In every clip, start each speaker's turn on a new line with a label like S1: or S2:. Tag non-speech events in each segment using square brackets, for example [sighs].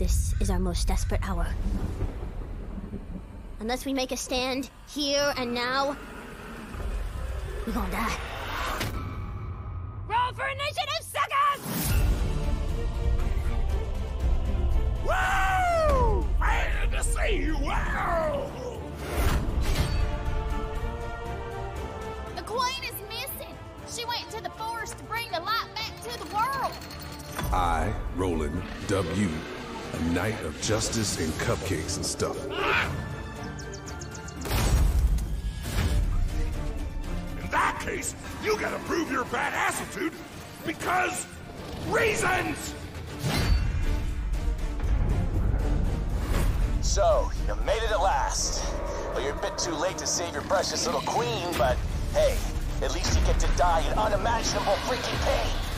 S1: This is our most desperate hour. Unless we make a stand here and now, we're gonna die. Roll for initiative, suckers!
S2: Woo! Glad to see you! Wow!
S3: The queen is missing. She went into the forest to bring the light back to the world.
S2: I, Roland W., a night of justice and cupcakes and stuff. In that case, you gotta prove your badassitude because reasons!
S4: So, you made it at last. Well, you're a bit too late to save your precious little queen, but hey, at least you get to die in unimaginable freaking pain.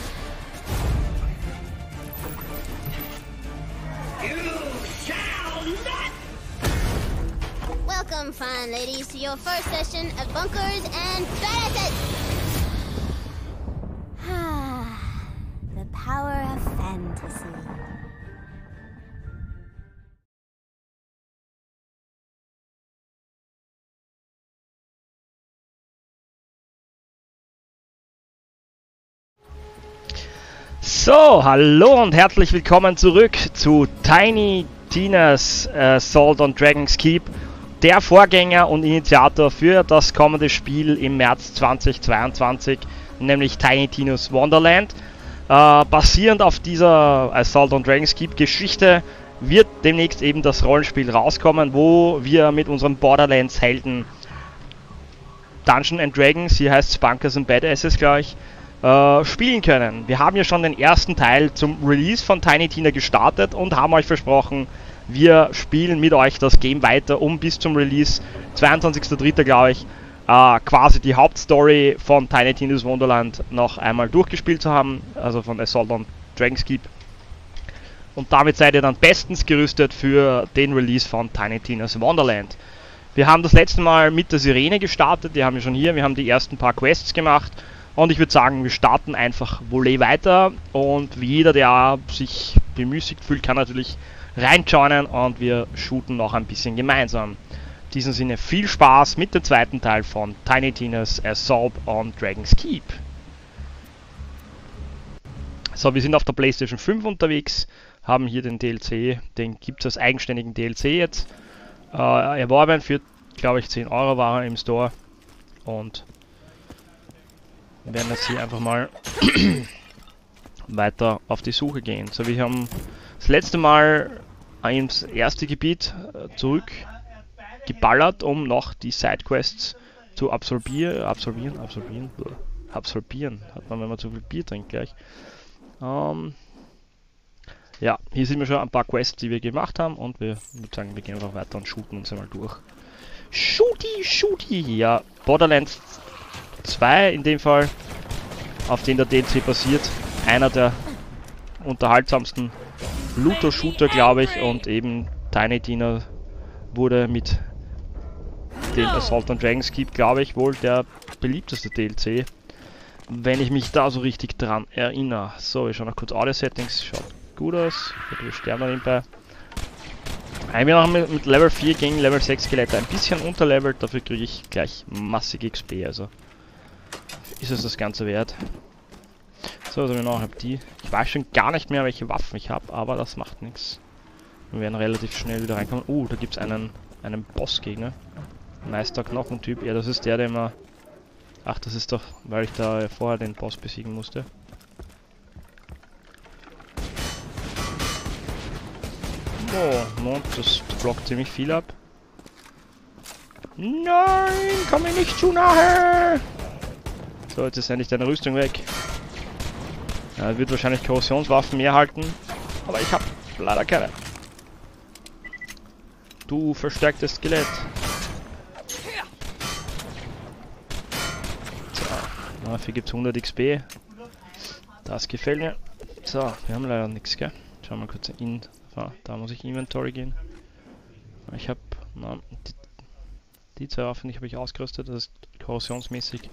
S1: Welcome, fine ladies, to your first session of Bunkers and Badasses! [sighs] the power of fantasy.
S5: So, hallo und herzlich willkommen zurück zu Tiny Tina's äh, Salt on Dragon's Keep, der Vorgänger und Initiator für das kommende Spiel im März 2022, nämlich Tiny Tina's Wonderland. Äh, basierend auf dieser Assault on Dragon's Keep Geschichte wird demnächst eben das Rollenspiel rauskommen, wo wir mit unserem Borderlands Helden Dungeon and Dragons, hier heißt es Bunkers and Badasses gleich, äh, spielen können. Wir haben ja schon den ersten Teil zum Release von Tiny Tina gestartet und haben euch versprochen, wir spielen mit euch das Game weiter, um bis zum Release, 22.03. glaube ich, äh, quasi die Hauptstory von Tiny Tina's Wonderland noch einmal durchgespielt zu haben, also von Assault on Dragon's Keep. Und damit seid ihr dann bestens gerüstet für den Release von Tiny Tina's Wonderland. Wir haben das letzte Mal mit der Sirene gestartet, die haben wir schon hier, wir haben die ersten paar Quests gemacht und ich würde sagen, wir starten einfach Volley weiter und wie jeder, der sich bemüßigt fühlt, kann natürlich reinjoinen und wir shooten noch ein bisschen gemeinsam. In diesem Sinne viel Spaß mit dem zweiten Teil von Tiny Tina's Assault on Dragon's Keep. So, wir sind auf der PlayStation 5 unterwegs, haben hier den DLC, den gibt es als eigenständigen DLC jetzt. Äh, erworben für, glaube ich, 10 Euro war im Store und werden jetzt hier einfach mal [clears throat] weiter auf die Suche gehen. So, wir haben das letzte Mal ins erste Gebiet äh, zurück geballert, um noch die Sidequests zu absorbieren, absorbieren, absorbieren, absorbieren, hat man, wenn man zu viel Bier trinkt gleich. Ähm, ja, hier sind wir schon ein paar Quests, die wir gemacht haben und wir würde sagen, wir gehen einfach weiter und shooten uns einmal durch. Shooty, shooty, ja, Borderlands 2 in dem Fall, auf den der DLC basiert. Einer der unterhaltsamsten Looter-Shooter, glaube ich, und eben Tiny Tina wurde mit dem Assault on Dragon's Keep, glaube ich, wohl der beliebteste DLC. Wenn ich mich da so richtig dran erinnere. So, ich schaue noch kurz Audio-Settings, schaut gut aus. Sterben dann nebenbei. Ich bin auch mit, mit Level 4 gegen Level 6 Skelette ein bisschen unterlevelt, dafür kriege ich gleich massig XP, also ist es das Ganze wert. So, also genau, habe die. Ich weiß schon gar nicht mehr, welche Waffen ich habe, aber das macht nichts. Wir werden relativ schnell wieder reinkommen. Oh, uh, da gibt es einen, einen Bossgegner. Meister Knochentyp. Ja, das ist der, der immer... Ach, das ist doch, weil ich da vorher den Boss besiegen musste. Oh, no, das blockt ziemlich viel ab. Nein, komm mir nicht zu nahe! So, jetzt ist endlich deine Rüstung weg. Ja, wird wahrscheinlich Korrosionswaffen mehr halten. Aber ich habe leider keine. Du verstärktes Skelett. So, dafür gibt es 100 XP. Das gefällt mir. So, wir haben leider nichts, gell? Schauen wir mal kurz in. So, da muss ich Inventory gehen. Ich habe die, die zwei Waffen, die habe ich ausgerüstet. Das ist korrosionsmäßig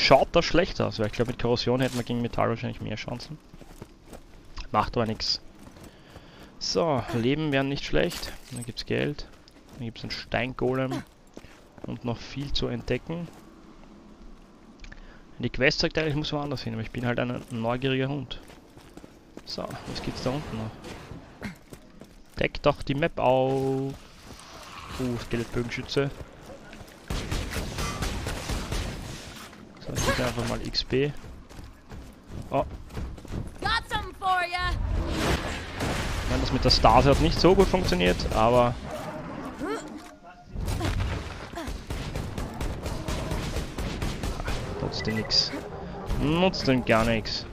S5: schaut das schlecht aus, weil ich glaube mit Korrosion hätten wir gegen Metall wahrscheinlich mehr Chancen. Macht aber nichts. So, Leben wären nicht schlecht. Dann gibt's Geld. Dann gibt's einen Steingolem. Und noch viel zu entdecken. Die Quest sagt eigentlich, ich muss woanders hin, aber ich bin halt ein neugieriger Hund. So, was gibt's da unten noch? Deck doch die Map auf. Uh, Skelettbögenschütze. Ich gebe einfach mal XP. Oh,
S3: Got some for ya.
S5: ich meine, das mit der Stase hat nicht so gut funktioniert, aber... Ach, Nutzt dir nix. Nutzt denn gar nichts.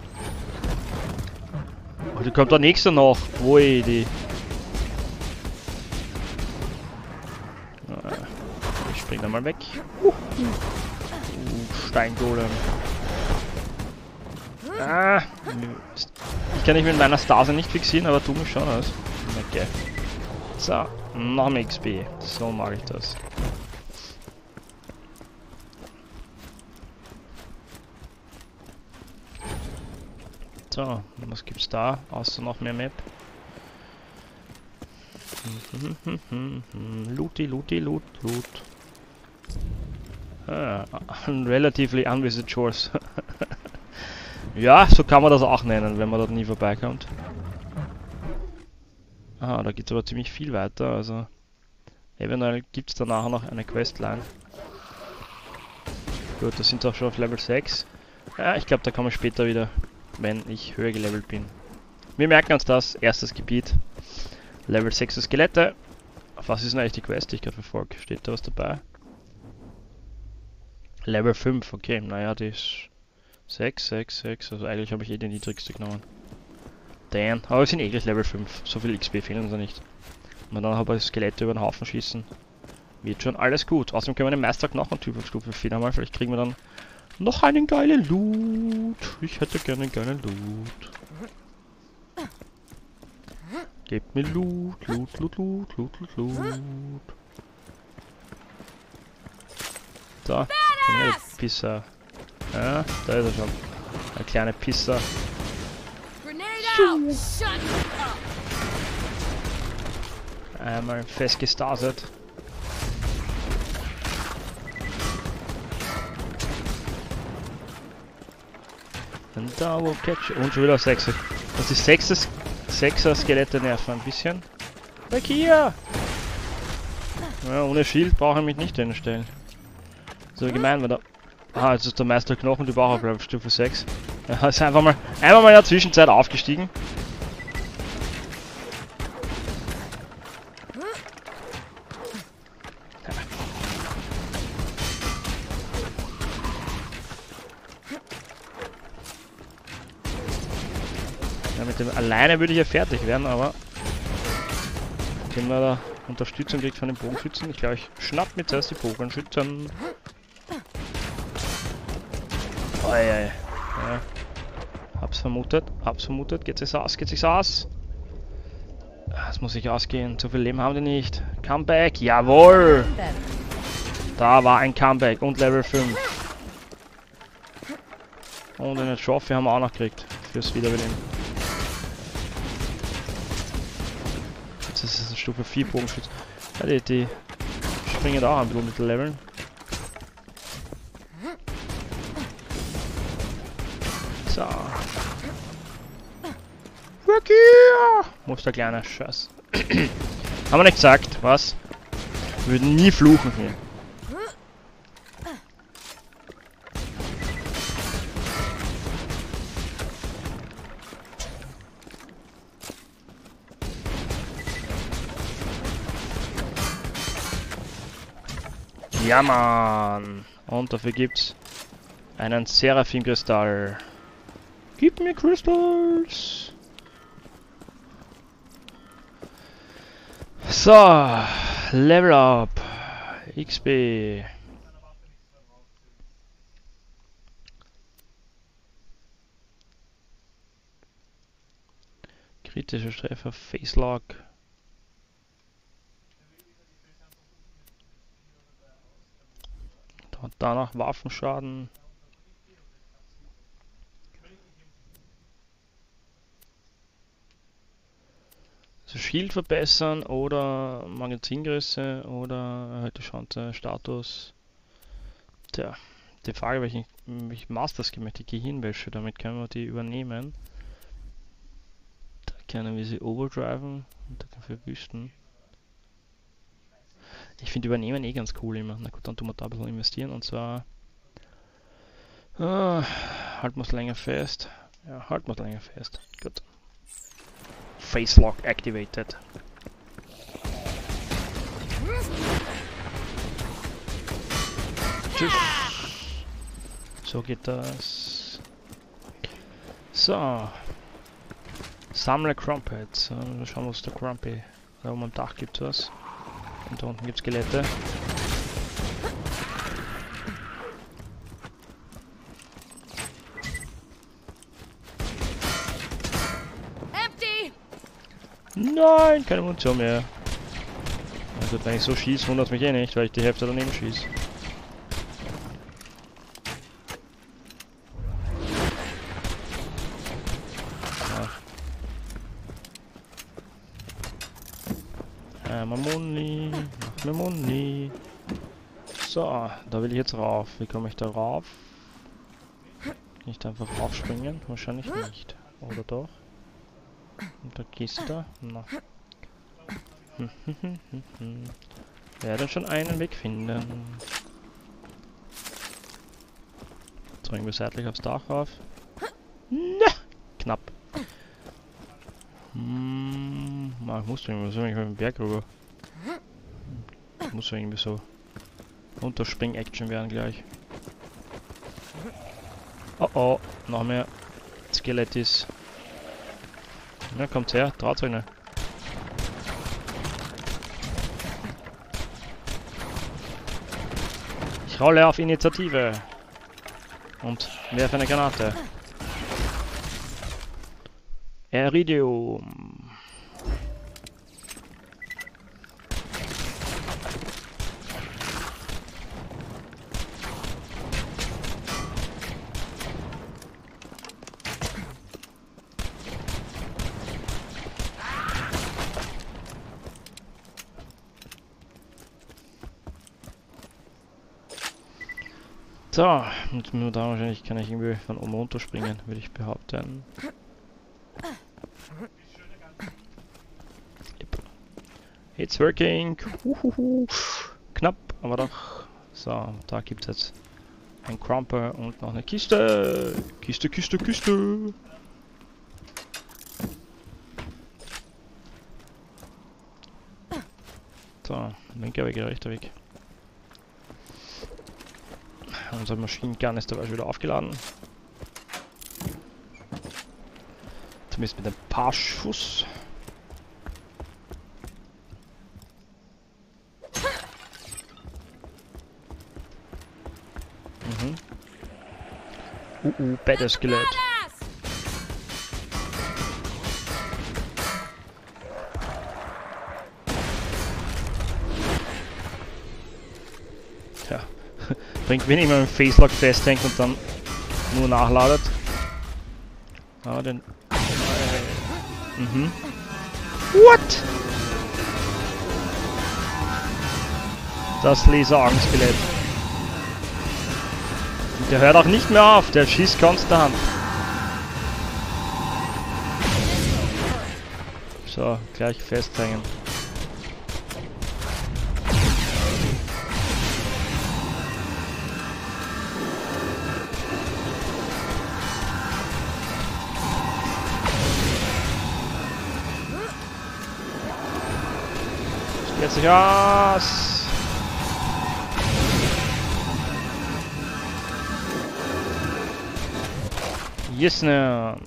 S5: Oh, da kommt der nächste noch. Ui, die. Ah, Ich spring da mal weg. Uh, Steingolem. Ah, ich kann mich mit meiner Stase nicht fixieren, aber du mich schon aus. Okay. So, noch mehr XP. So mag ich das. So, was gibt's da? Außer noch mehr Map. Looty, looty, loot, loot. Ah, relatively unvisited shores. [laughs] ja, so kann man das auch nennen, wenn man dort nie vorbeikommt. Ah, da geht's aber ziemlich viel weiter, also eventuell gibt's da nachher noch eine Questline. Gut, da sind wir auch schon auf Level 6. Ja, ich glaube, da kommen wir später wieder, wenn ich höher gelevelt bin. Wir merken uns das, erstes Gebiet. Level 6 Skelette. Auf was ist denn eigentlich die Quest, die ich gerade verfolge? Steht da was dabei? Level 5, okay, naja, die ist 6, 6, 6, also eigentlich habe ich eh die niedrigste genommen. Damn, aber wir sind eh gleich Level 5, so viel XP fehlen uns ja nicht. Und dann aber Skelette über den Haufen schießen. Wird schon alles gut. Außerdem können wir den Meisterknochentyp auf Stufe 4 einmal, vielleicht kriegen wir dann noch einen geilen Loot. Ich hätte gerne einen geilen Loot. Gebt mir Loot, Loot, Loot, Loot, Loot, Loot, Loot. Da, du Pisser. Ja, da ist er schon. Der kleine Pisser. Einmal festgestartet. And double catch. Und schon wieder 6. Das ist 6 6er Skelette nerven ein bisschen. Weg hier! Ja, ohne Schild brauche ich mich nicht hinstellen. So gemein, weil da. Ah, jetzt ist der Meister Knochen, die auch auf Stufe 6. Er [laughs] ist einfach mal, einfach mal in der Zwischenzeit aufgestiegen. Ja, mit dem alleine würde ich ja fertig werden, aber wenn man da Unterstützung kriegt von den Bogenschützen, ich glaube, ich schnapp mir zuerst die Bogenschützen. Oh, ja, ja. Hab's vermutet, hab's vermutet. Geht sich's aus, geht sich's aus. Das muss ich ausgehen. Zu viel Leben haben die nicht. Comeback, jawohl! Da war ein Comeback und Level 5. Und eine Trophy haben wir auch noch gekriegt. Fürs Wiederbeleben. Jetzt ist es eine Stufe 4 Bogenschütze. Ja, die, die springen da auch ein bisschen mit Leveln. Muss der kleine Scheiß. [clears throat] Haben wir nicht gesagt, was? Wir würden nie fluchen hier. Ja, Mann. Und dafür gibt's einen Seraphim-Kristall. Gib mir Crystals. So, Level Up. XP. Kritischer Treffer, Facelock. Da- Danach Waffenschaden. Also Shield verbessern oder Magazingröße oder erhöhte Chance, Status. Tja, die Frage, welchen, welchen Master Skill möchte ich Gehirnwäsche, damit können wir die übernehmen. Da können wir sie overdriven und da können wir verwüsten. Ich finde Übernehmen eh ganz cool immer. Na gut, dann tun wir da ein bisschen investieren und zwar. Ah, halten wir es länger fest. Ja, halten wir es länger fest. Gut. Face Lock activated. Tschüss. So geht das. So. Sammle Crumpets. Schauen wir uns der Crumpy. Da oben am Dach gibt es was. Und da unten gibt es Skelette. Nein, keine Munition mehr. Also wenn ich so schieße, wundert mich eh nicht, weil ich die Hälfte daneben schieße. Ja. Ähm. So, da will ich jetzt rauf. Wie komme ich da rauf? Nicht einfach raufspringen? Wahrscheinlich nicht. Oder doch? Und der Kiste? Na. [laughs] Werde schon einen Weg finden. So, irgendwie seitlich aufs Dach rauf. Na, knapp. Hm, ich muss irgendwie so irgendwie mit dem Berg rüber. Muss irgendwie so Unterspring-Action werden gleich. Oh oh, noch mehr Skelettis. Na, kommt her, traut. Ich rolle auf Initiative. Und werfe eine Granate. Iridium. So, und nur da wahrscheinlich kann ich irgendwie von oben runter springen, würde ich behaupten. Yep. It's working! Uhuhu. Knapp, aber doch. So, da gibt es jetzt ein Crumper und noch eine Kiste! Kiste, Kiste, Kiste! So, linker Weg, rechter Weg. Unser Maschinengun ist dabei wieder aufgeladen. Zumindest mit ein paar Schuss. Mhm. Uh, uh, Badass Skelett. Bringt wenn man im Facelock festhängt und dann nur nachladet. Aber den. Mhm. What? Das Laser-Augenskelett. Und Der hört auch nicht mehr auf, der schießt konstant. So, gleich festhängen. Sich aus! Yes, ne.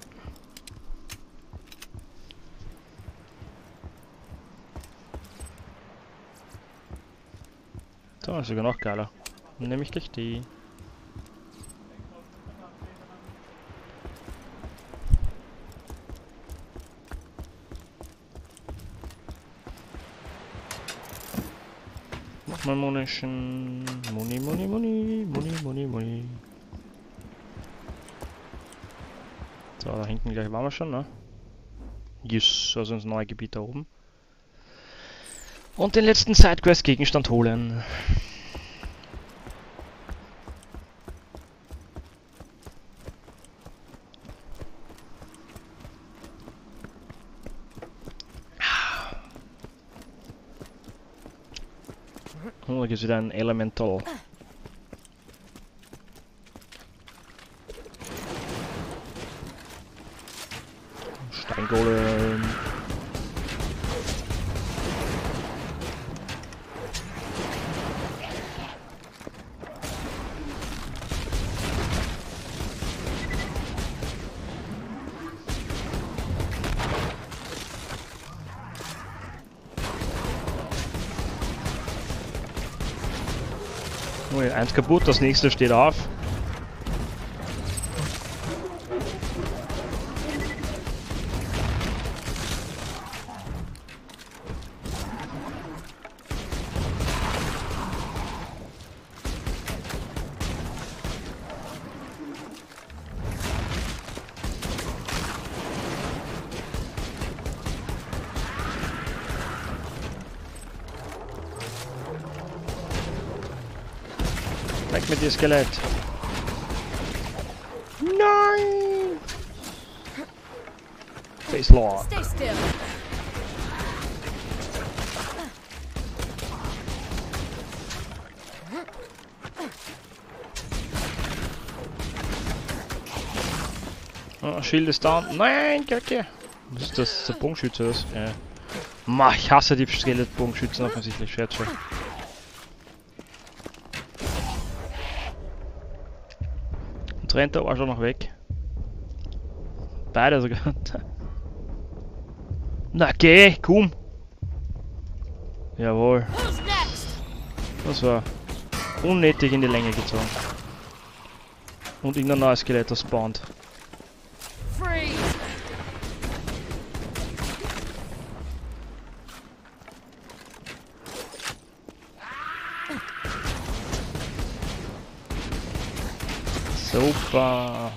S5: So, ist sogar noch geiler. Nehme ich gleich die. Munition. Muni, Muni, Muni, Muni, Muni, Muni. So, da hinten gleich waren wir schon, ne? Yes, also ins neue Gebiet da oben. Und den letzten Sidequest-Gegenstand holen. Oh, da gibt es wieder ein Elemental. Oh, eins kaputt, das nächste steht auf. Skelett. Nein! Face Law.
S3: Stay still.
S5: Oh, Schild ist down. Nein, Kacke. Was ist das? Der Bogenschütze, das? Ja. Ma, ich hasse die Skelett-Bogenschützen offensichtlich, Scherz schon. Und rennt der Arsch auch noch weg. Beide sogar. Na geh, komm! Jawohl. Das war unnötig in die Länge gezogen. Und irgendein neues Skelett, das spawnt. Super.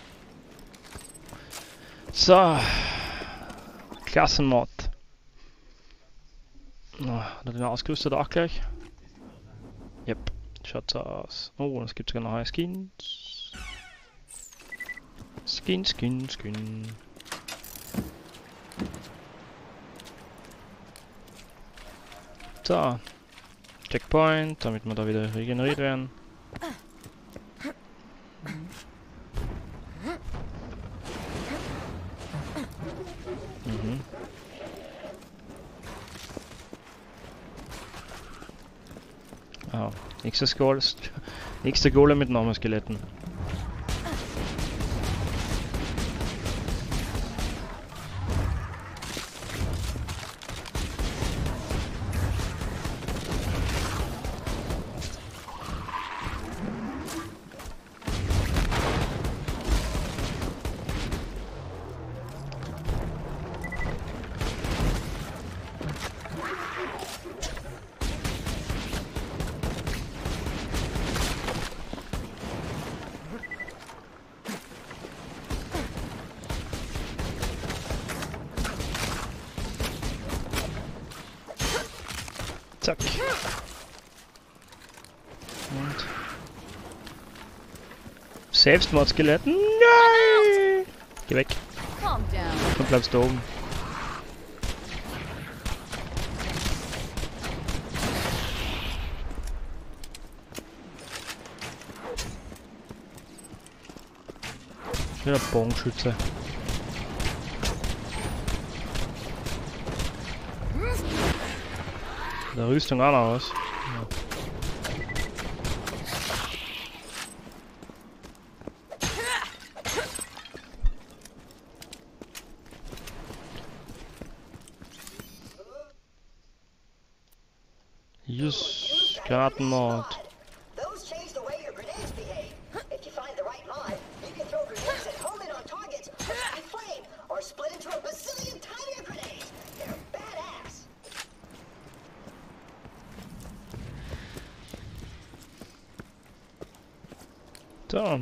S5: So. Klassenmod. Hat er den ausgerüstet auch gleich? Yep. Schaut so aus. Oh, es gibt sogar noch neue Skins. Skin, Skin, Skin. So. Checkpoint, damit wir da wieder regeneriert werden. Mhm. Oh, nächstes Goal ist, [laughs] nächste Golem mit nochmal Zack. Und Selbstmordskeletten. Nein! Geh weg und bleibst da oben. Wieder Bogenschütze. Rüstung auch noch was.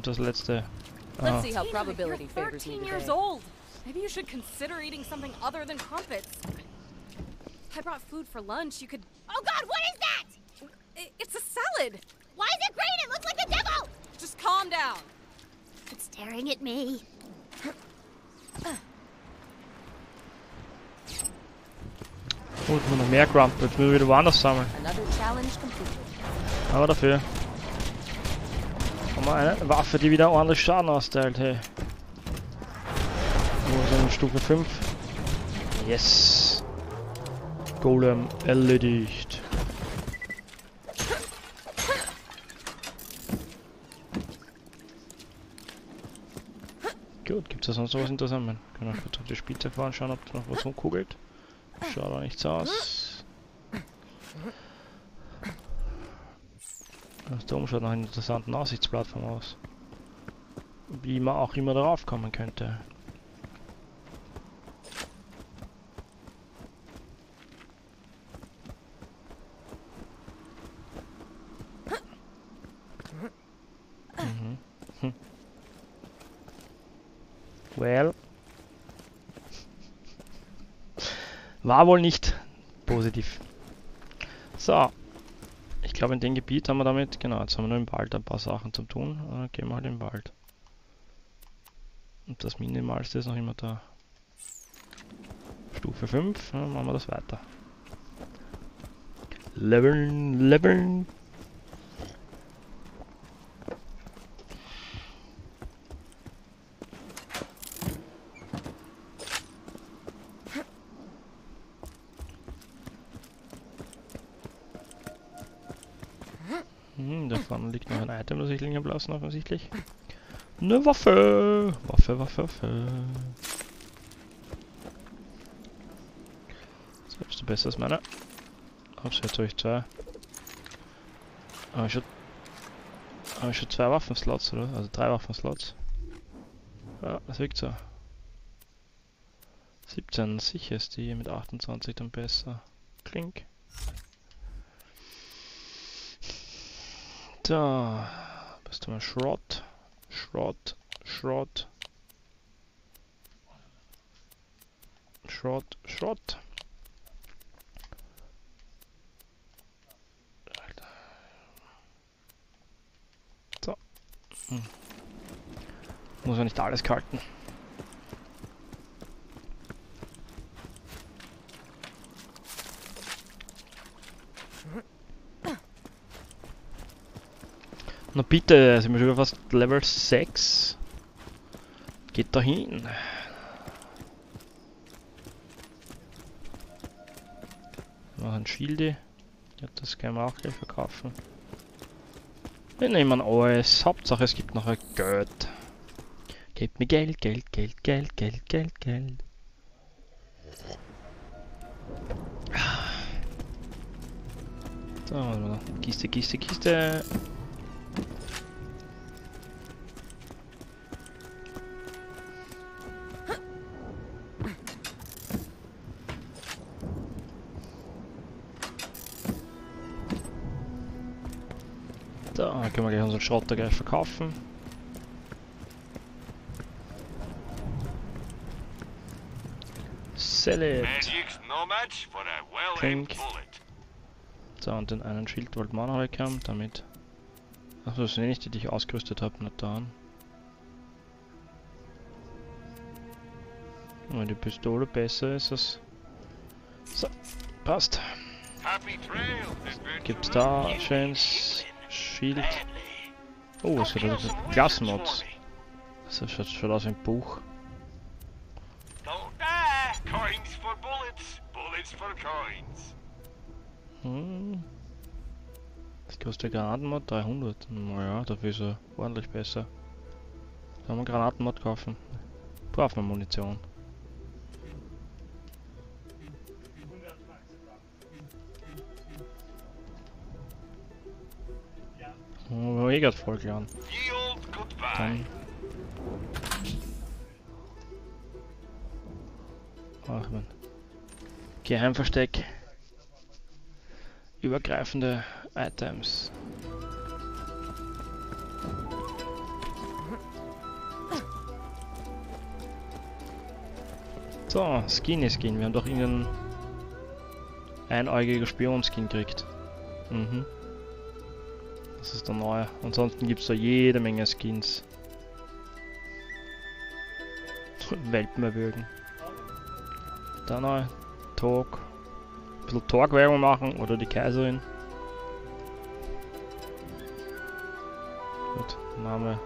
S5: Und das letzte.
S6: Let's
S5: Ah,
S6: see how
S3: Tina,
S6: probability
S3: you're
S6: favors me
S3: 13 years old. Maybe you should consider eating something other than crumpets. I
S6: I brought food for lunch. You could.
S3: Oh God, what is that?
S6: It's a salad.
S3: Why is it green? It looks like the devil.
S6: Just calm down.
S3: It's staring at me.
S5: Oh, jetzt muss noch mehr Grump. Jetzt müssen wir wieder woanders sammeln.
S6: Another challenge completed.
S5: Aber dafür haben wir eine Waffe, die wieder ordentlich Schaden austeilt, hey. Wo sind wir? Stufe 5? Yes! Golem erledigt. Gut, gibt's da sonst noch was Interessantes? Können wir kurz auf die Spielzeit fahren, schauen, ob da noch was rumkugelt. Schaut auch nichts aus. Das da oben schaut nach einer interessanten Aussichtsplattform aus. Wie man auch immer darauf kommen könnte. Mhm. Hm. [laughs] Well. War wohl nicht positiv. So, ich glaube in dem Gebiet haben wir damit, genau, jetzt haben wir nur im Wald ein paar Sachen zum tun. Äh, gehen wir halt im Wald. Und das Minimalste ist noch immer da. Stufe 5, dann machen wir das weiter. Leveln, leveln. Lassen, offensichtlich. Eine Waffe! Waffe, Waffe, Waffe. Selbst du besser als meine. Ups, jetzt habe ich zwei. Aber ich schon. Habe ich schon zwei Waffenslots, oder? Also drei Waffenslots. Ja, das wirkt so. 17, sicher ist die mit 28 dann besser. Klink. Da. Bist du mal Schrott. Schrott. Schrott. Schrott. Schrott. So. Hm. Muss ja nicht alles kalten. Na bitte, sind wir schon fast Level 6. Geht da hin. Noch ein Schilde. Ja, das können wir auch gleich verkaufen. Wir nehmen alles. Hauptsache es gibt noch ein Geld. Gebt mir Geld, Geld, Geld, Geld, Geld, Geld, Geld. So, wir noch? Kiste, Kiste, Kiste. Wir unseren Schrotter gleich verkaufen. Sell it.
S2: Bullet.
S5: So, und den einen Schild wollte man noch haben, damit... Achso, das sind nicht die, die ich ausgerüstet habe, nicht da. Wenn die Pistole besser ist, es... So, passt. Gibt's da schönes Schild? Oh, was hat. Das schaut, schaut aus wie ein Buch.
S2: Don't die! Coins for bullets, bullets for coins.
S5: Hm. Das kostet Granatenmod 300. Naja, dafür ist er ordentlich besser. Haben wir Granatenmod kaufen. Brauchen wir Munition. Wir haben eh grad voll geladen.
S2: Ye old goodbye.
S5: Dann. Ach man. Geheimversteck. Übergreifende Items. So, Skinny Skin. Wir haben doch irgendeinen einäugiger Spionskin kriegt. Mhm. Das ist der neue. Ansonsten gibt es da jede Menge Skins. Welpen erwürgen. Da neu. Talk. Ein bisschen Talk-Werbung machen oder die Kaiserin. Gut, Name.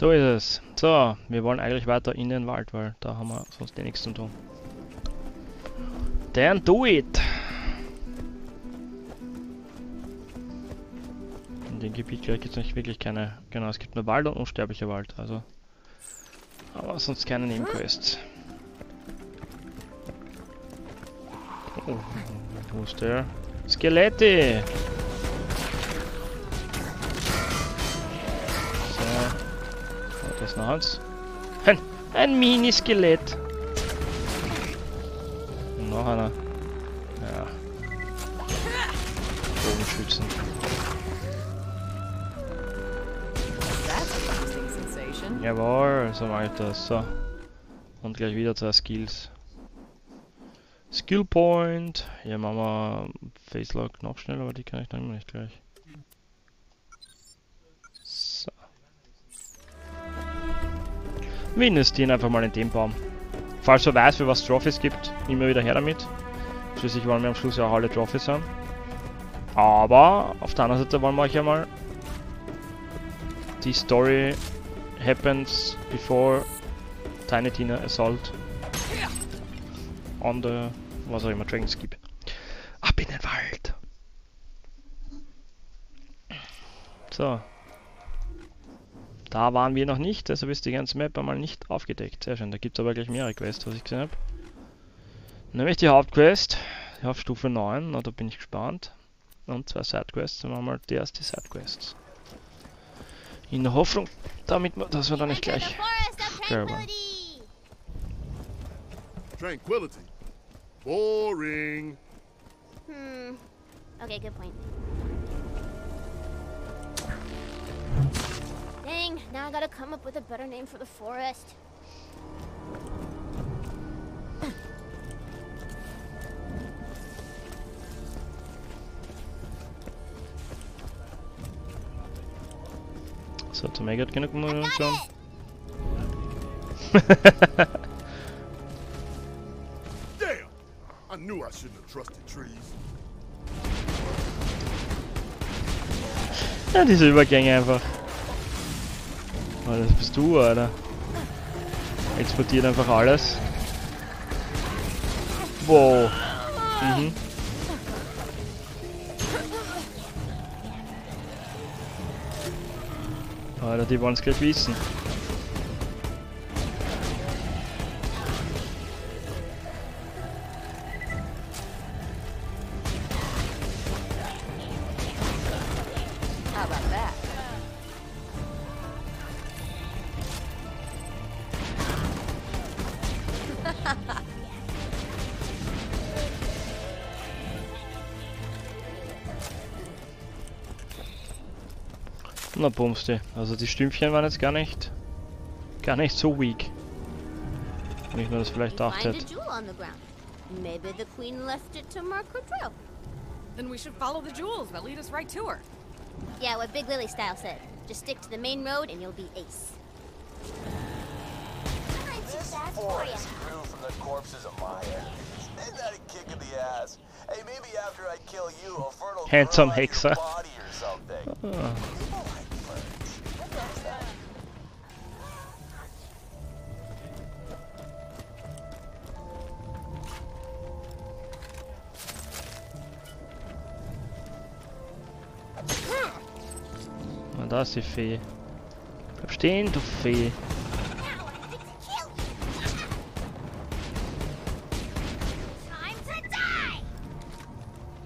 S5: So ist es. So, wir wollen eigentlich weiter in den Wald, weil da haben wir sonst eh nichts zu tun. Then do it! In dem Gebiet gibt es nicht wirklich keine... Genau, es gibt nur Wald und unsterblicher Wald, also... Aber sonst keine Nebenquests. Oh, wo ist der? Skelette! Das noch eins. Ein, ein Mini-Skelett. Noch einer. Ja. Bogenschützen. Jawohl, so mache ich das. So. Und gleich wieder zwei Skills. Skill Point. Hier machen wir Facelock noch schneller, aber die kann ich dann nicht gleich. Wir investieren einfach mal in den Baum. Falls du weißt, für was Trophies gibt, immer wieder her damit. Schließlich wollen wir am Schluss ja auch alle Trophies haben. Aber auf der anderen Seite wollen wir euch ja mal die Story happens before Tiny Tina Assault on the was auch immer Dragon Skip. Ab in den Wald. So. Da waren wir noch nicht, deshalb ist die ganze Map einmal nicht aufgedeckt. Sehr schön, da gibt es aber gleich mehrere Quests, was ich gesehen habe. Nämlich die Hauptquest, die auf Stufe 9, na, da bin ich gespannt. Und zwei Sidequests, dann machen wir die erste Sidequests. In der Hoffnung, damit wir, dass wir da nicht gleich sterben.
S1: tranquility.
S2: Boring.
S1: Hmm. Okay, good point. Dang, now I gotta come up with a better name for the forest.
S5: So, zum Mega hat genug
S1: Got
S5: Munition.
S1: it! [laughs]
S2: Damn! I knew I shouldn't have trusted trees.
S5: Ja, diese Übergänge einfach. Oh, das bist du, Alter. Explodiert einfach alles. Wow. Mhm. Alter, die wollen es gleich wissen. Na bumste. Also die Stümpchen waren jetzt gar nicht gar nicht so weak. Wenn ich mir das vielleicht gedacht hätte.
S1: jewel on the ground. Maybe the queen left it to mark her.
S6: Then we should follow the jewels. They'll lead us right to her.
S1: Yeah, what Big Lily style said. Just stick to the main road and you'll be ace.
S4: This
S1: fast for ya.
S4: forest grew from the corpses of my enemies. Isn't that a kick in the ass? Hey, maybe after I kill you, a fertile
S5: Handsome
S4: grow out your
S5: Hexer. Ah. Da ist die Fee. Bleib stehen, du Fee.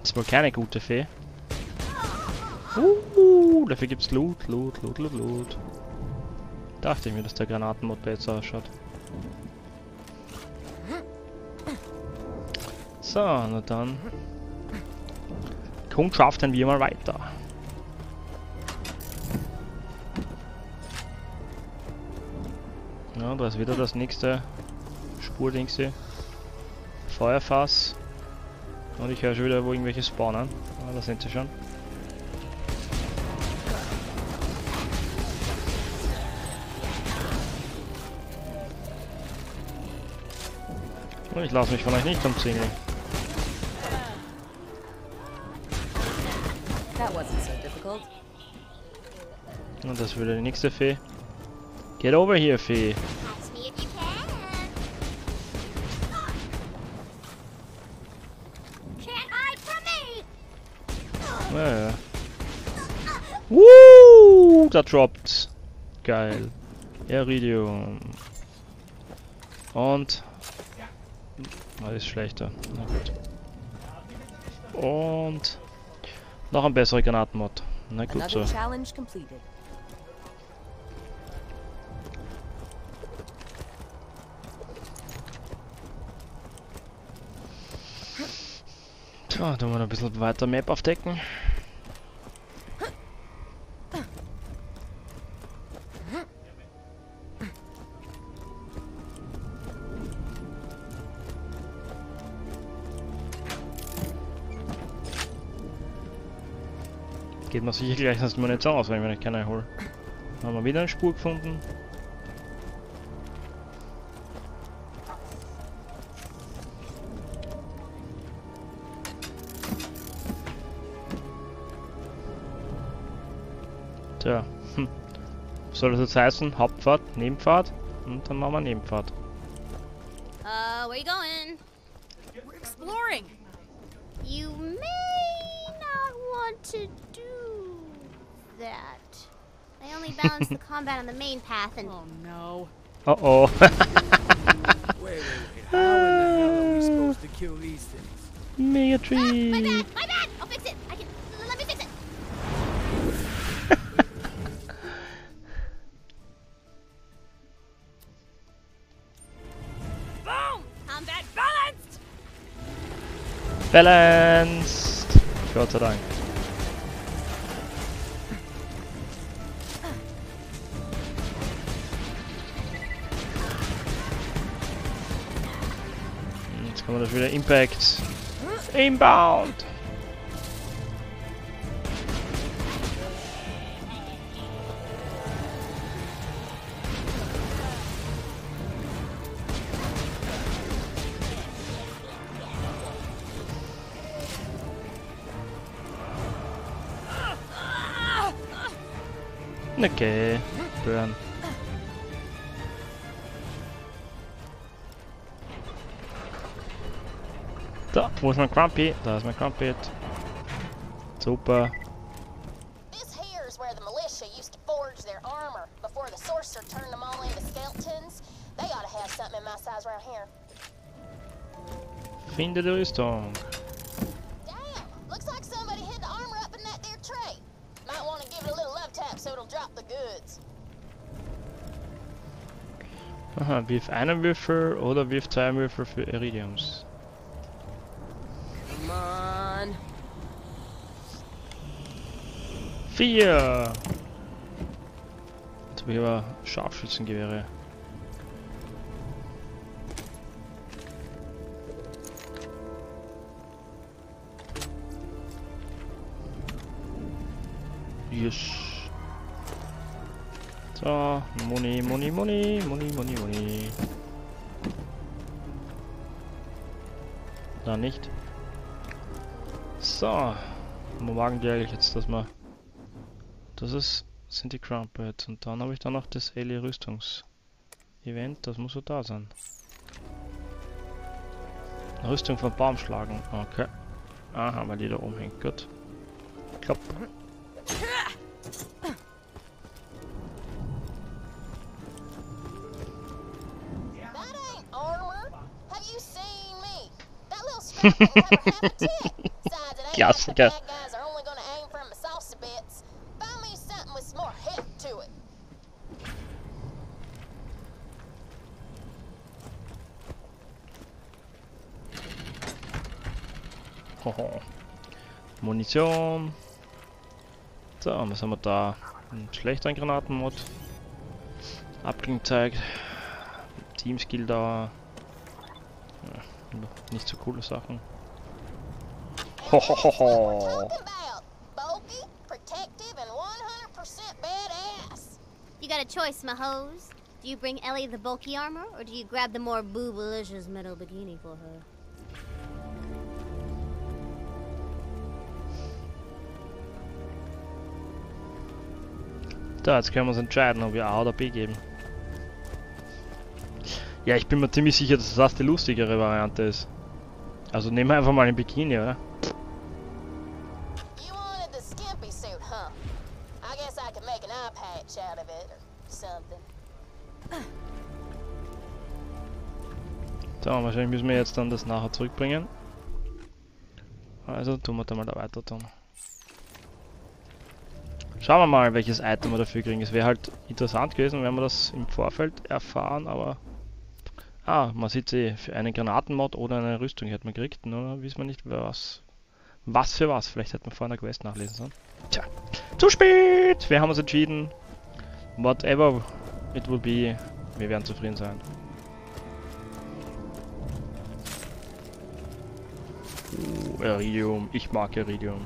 S5: Ist wohl keine gute Fee. Uh, dafür gibt's Loot, Loot, Loot, Loot, Loot. Dachte ich mir, dass der Granatenmod besser ausschaut. So, na dann. Kundschaften wir mal weiter. Da ist wieder das nächste Spurdingse. Feuerfass. Und ich höre schon wieder, wo irgendwelche spawnen. Ah, da sind sie schon. Und ich lasse mich von euch nicht umzingeln. Und das wieder die nächste Fee. Get over here, Fee. Da droppt. Geil. Iridium. Und. Alles schlechter. Na gut. Und. Noch ein besserer Granatenmod. Na gut so. Tja, da wir noch ein bisschen weiter Map aufdecken. Geht mir sicher gleich sonst mal nicht aus, wenn ich keine hole. Haben wir wieder eine Spur gefunden. Tja, hm. Was soll das jetzt heißen? Hauptfahrt, Nebenfahrt? Und dann machen wir Nebenfahrt.
S1: Uh, where you going?
S6: We're exploring.
S1: You may not want to do that. I only balance the [laughs] combat on the main path and
S6: Oh no.
S5: Uh oh.
S7: Wait, wait, wait. How in the hell are we [laughs] supposed to kill these things?
S5: Mega
S1: Ah, my bad, my bad. I'll fix it. I can. Let me fix it. [laughs]
S6: Boom! Combat balanced!
S5: Balanced. Gott sei Dank. Kommen wir das wieder Impact. Inbound. Okay, burn. Wo ist mein Crumpy? Da ist mein Crumpet. Super.
S3: This here is where the militia used to forge their armor before the sorcerer turned them all into skeletons. They ought to have something in my size around here.
S5: Finde die Rüstung.
S3: Damn! Looks like somebody hid the armor up in that there tray. Might want to give it a little love tap so it'll drop the goods.
S5: Aha, wirf einen Würfel oder wirf zwei Würfel für Iridiums. Vier! Jetzt habe ich aber Scharfschützengewehre. Yes. So, Money, Money, Money, Money, Money, Money. Da nicht. So. Wagen die eigentlich jetzt, dass wir... Das ist, sind die Crumpets. Und dann habe ich da noch das Eli Rüstungs Event. Das muss so da sein. Rüstung von Baum schlagen. Okay. Aha, weil die da oben hängt. Gut. Klopp.
S3: That [laughs] ain't armor. Have you seen me? That little scrap will never have a tick. Besides, it ain't like the
S5: Klassiker.
S3: bad guys are only gonna aim from my saucy bits. Find me something with some more heft to it.
S5: Hoho. Munition. So, was haben wir da? Ein schlechteren Granatenmod. Abklingzeit. Teamskill-Dauer. Ja, nicht so coole Sachen. Hohohoho.
S3: Talking about bulky, protective, and 100% badass.
S1: You got a choice, my hose. Do you bring Ellie the bulky armor, or do you grab the more boobalicious metal bikini for her?
S5: Da, jetzt können wir uns entscheiden, ob wir A oder B geben. Ja, ich bin mir ziemlich sicher, dass das die lustigere Variante ist. Also nehmen wir einfach mal ein Bikini, oder? So, wahrscheinlich müssen wir jetzt dann das nachher zurückbringen. Also tun wir da mal da weiter tun. Schauen wir mal, welches Item wir dafür kriegen. Es wäre halt interessant gewesen, wenn wir das im Vorfeld erfahren, aber... Ah, man sieht eh, für einen Granatenmod oder eine Rüstung hätte man gekriegt, nur wissen wir nicht was. Was für was. Vielleicht hätten wir vorher eine Quest nachlesen sollen. Tja, zu spät! Wir haben uns entschieden. Whatever it will be, wir werden zufrieden sein. Uh, Iridium. Ich mag Iridium.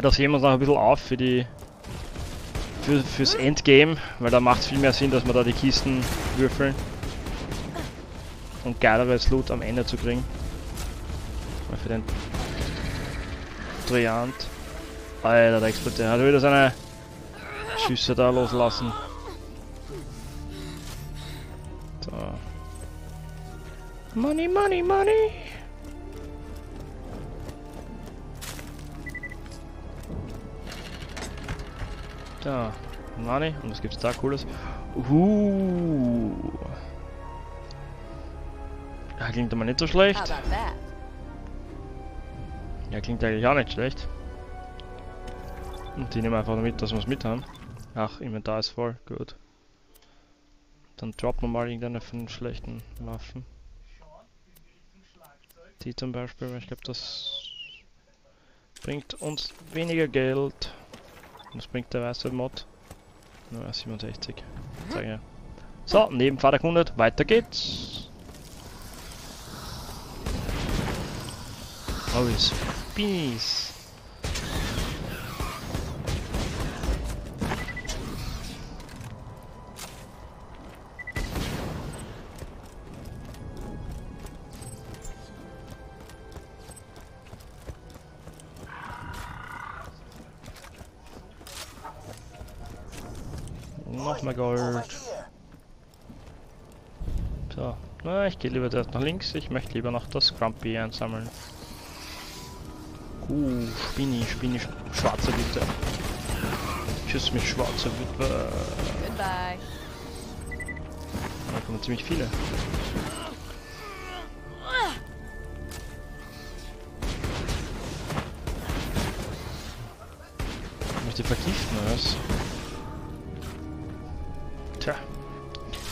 S5: Ja, das heben wir uns noch ein bisschen auf für die für, fürs Endgame, weil da macht es viel mehr Sinn, dass wir da die Kisten würfeln und geileres Loot am Ende zu kriegen. Mal für den Triant. Alter, der explodiert. Er hat wieder seine Schüsse da loslassen. Money, money, money! Da, Money. Und was gibt's da cooles? Uh. Ja, klingt aber nicht so schlecht. Ja, klingt eigentlich auch nicht schlecht. Und die nehmen wir einfach mit, dass wir es mit haben. Ach, Inventar ist voll, gut. Dann droppen wir mal irgendeine von den schlechten Waffen. Die zum Beispiel, weil ich glaube, das bringt uns weniger Geld. Was bringt der weiße Mod? Nur 67. Sag ja. So, Nebenfahrt erkundet, weiter geht's. Oh, ist Mehr Gold. So, na, ich gehe lieber dort nach links. Ich möchte lieber noch das Grumpy einsammeln. Uh, Spinni, Spinni, sch schwarze Witwe. Tschüss mit schwarzer Witwe.
S6: Goodbye.
S5: Da kommen ziemlich viele. Ich möchte vergiften, oder was?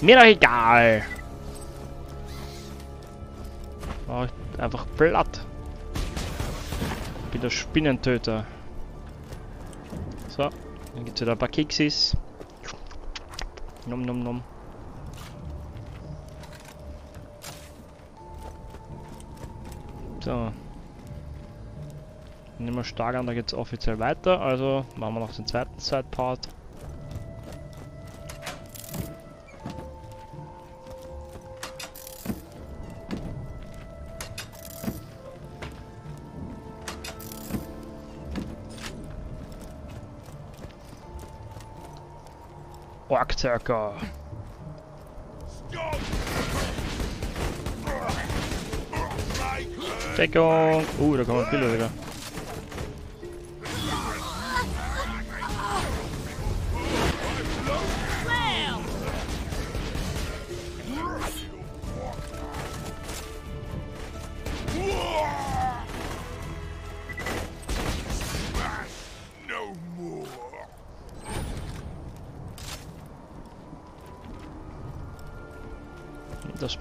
S5: Mir doch egal. Oh, einfach platt. Ich bin der Spinnentöter. So, dann gibt's wieder ein paar Keksis. Nom nom nom. So. Nehmen wir stark an, da geht's offiziell weiter, also machen wir noch den zweiten Side-Part. Ork-Zerker. Deckung! Uh, da kommen viele wieder.
S2: No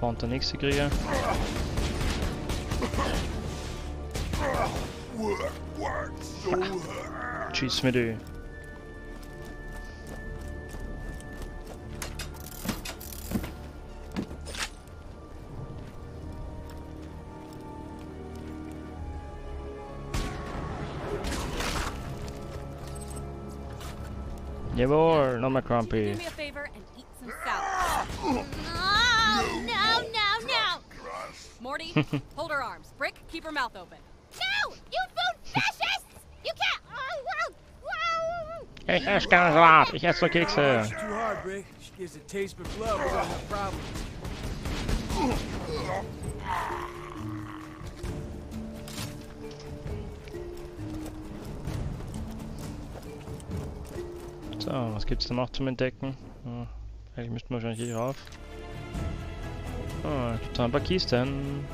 S5: Da spawnt der nächste Krieger.
S2: Work, work so hard.
S5: Schieß mir die. Jawohl, nochmal Crumpy. [laughs]
S6: hold her arms. Brick, keep her mouth open.
S1: No! You food fascists! You can't. Oh, wow, wow.
S5: Ich esse keinen Salat, ich esse nur Kekse.
S7: Problems.
S5: So, was gibt's da noch zum Entdecken? Ja, eigentlich müssten wir wahrscheinlich hier rauf. Ah, gibt da ein paar Kisten.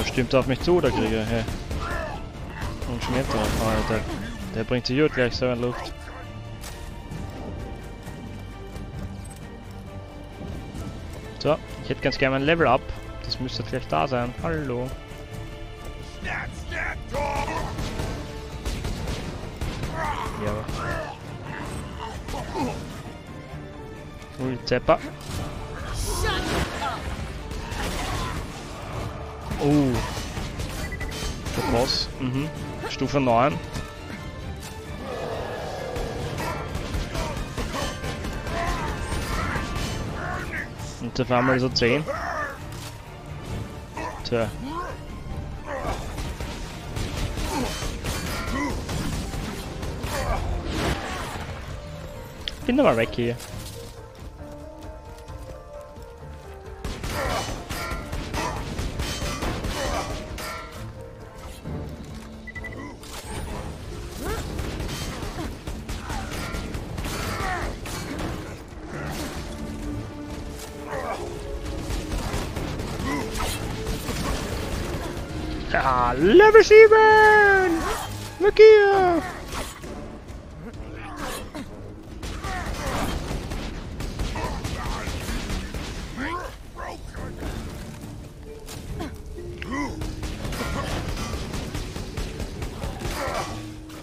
S5: Da stimmt auf mich zu, der Krieger. Hey. Und schmiert drauf. Ah, der, bringt sich gut gleich so in Luft. So, ich hätte ganz gerne ein Level Up. Das müsste gleich da sein. Hallo. Ja. Ui, Zepper. Oh. Boss. Mhm. Stufe 9. Und auf einmal so 10. Tja. Bin aber weg hier. 7! Weg hier!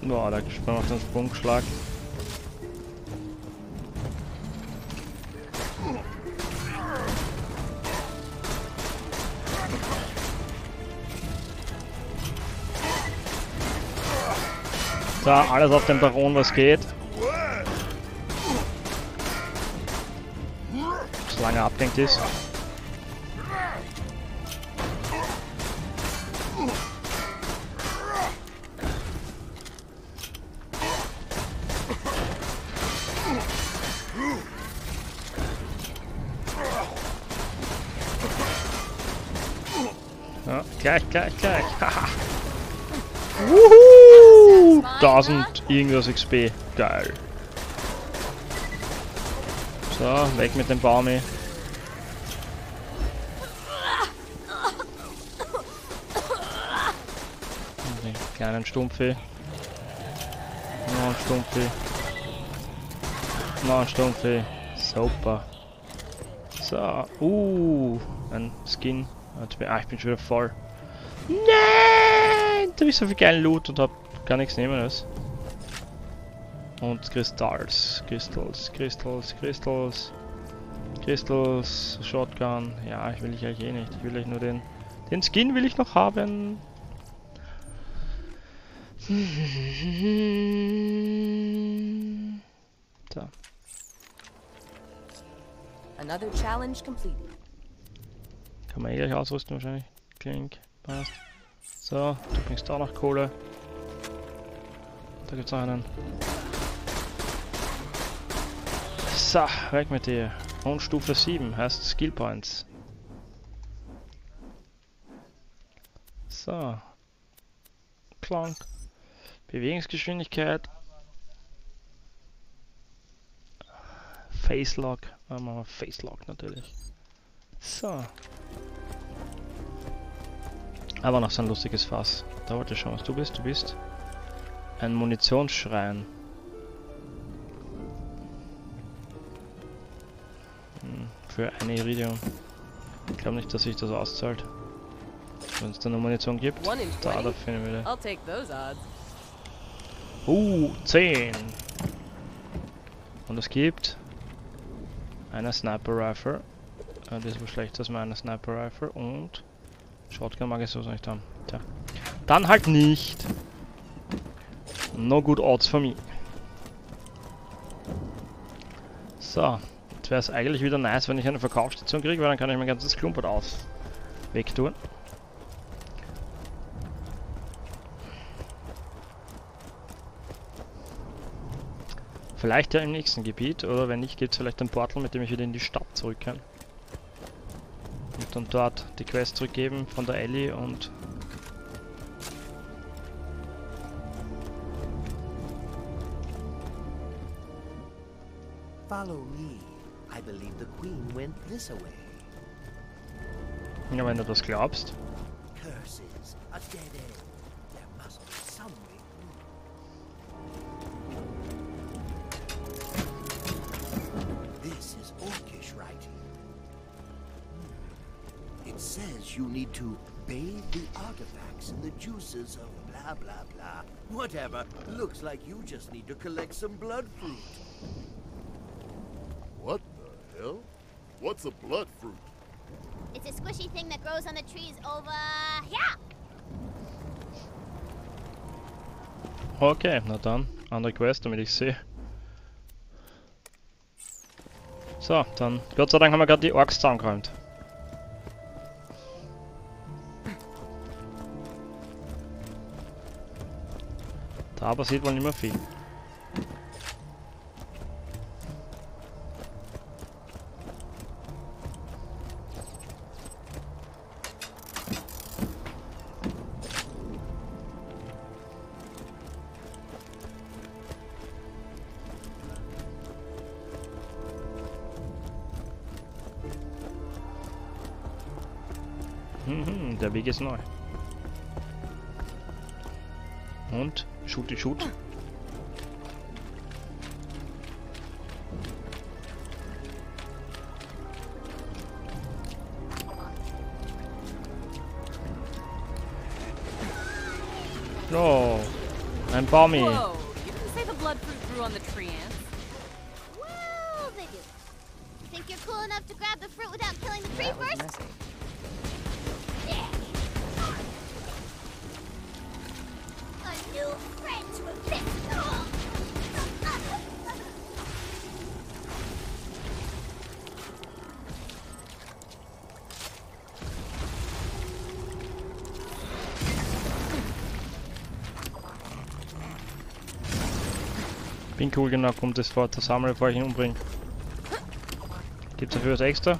S5: Boah, da noch den Sprungschlag. So, alles auf den Baron, was geht. Solange er abgelenkt ist. Gleich, gleich, gleich. Haha. 1000 irgendwas XP. Geil. So, weg mit dem Baumi. Den kleinen Stumpfi. Noch ein Stumpfi. Noch ein Stumpfi. Super. So, uh, ein Skin. Ah, ich bin schon wieder voll. Nein! Da habe so viel geilen Loot und hab gar nichts nehmen lassen. Und Kristalls, Crystals, Crystals, Crystals, Crystals, Shotgun. Ja, ich will ich eigentlich eh nicht. Ich will euch nur den, den Skin will ich noch haben. [laughs] So,
S6: Another challenge completed.
S5: kann man eh gleich ausrüsten wahrscheinlich. Klink, passt. So, du bringst auch noch Kohle. Da gibt's noch einen. So, weg mit dir. Und Stufe 7 heißt Skill Points. So. Clonk. Bewegungsgeschwindigkeit. Face Lock. Machen wir mal Face Lock natürlich. So. Aber noch so ein lustiges Fass. Da wollte ich schon, was du bist. Du bist ein Munitionsschrein. Hm, für eine Iridium. Ich glaube nicht, dass sich das auszahlt. Wenn es da noch Munition gibt. Da,
S6: 20?
S5: da finden wir wieder. Uh, 10. Und es gibt eine Sniper Rifle. Äh, das ist wohl schlechter als meine Sniper Rifle. Und Shotgun mag ich so nicht haben. Tja. Dann halt nicht. No good odds for me. So. Jetzt wäre es eigentlich wieder nice, wenn ich eine Verkaufsstation kriege, weil dann kann ich mein ganzes Klumpert aus wegtun. Vielleicht ja im nächsten Gebiet, oder wenn nicht, gibt es vielleicht ein Portal, mit dem ich wieder in die Stadt zurück kann. Und dann dort die Quest zurückgeben von der Ellie und...
S7: Follow me. I believe the queen went this way.
S5: Ja, wenn du das glaubst.
S7: Curses. A dead end. There must be some way through. This is Orcish writing. Hmm. It says you need to bathe the artifacts in the juices of blah blah blah. Whatever. Looks like you just need to collect some blood fruit.
S2: What the hell? What's a blood fruit?
S1: It's a squishy thing that grows on the trees over here.
S5: Okay, na dann, andere Quest, damit ich sehe. So, dann, Gott sei Dank haben wir gerade die Orks zusammengeräumt. Da passiert wohl nicht mehr viel. Ist neu. Und? Shoot, shoot. Oh, ein Baumi.
S6: Whoa!
S1: Cool
S5: genug, um das vor zu sammeln, bevor ich ihn umbringe. Gibt's dafür was extra?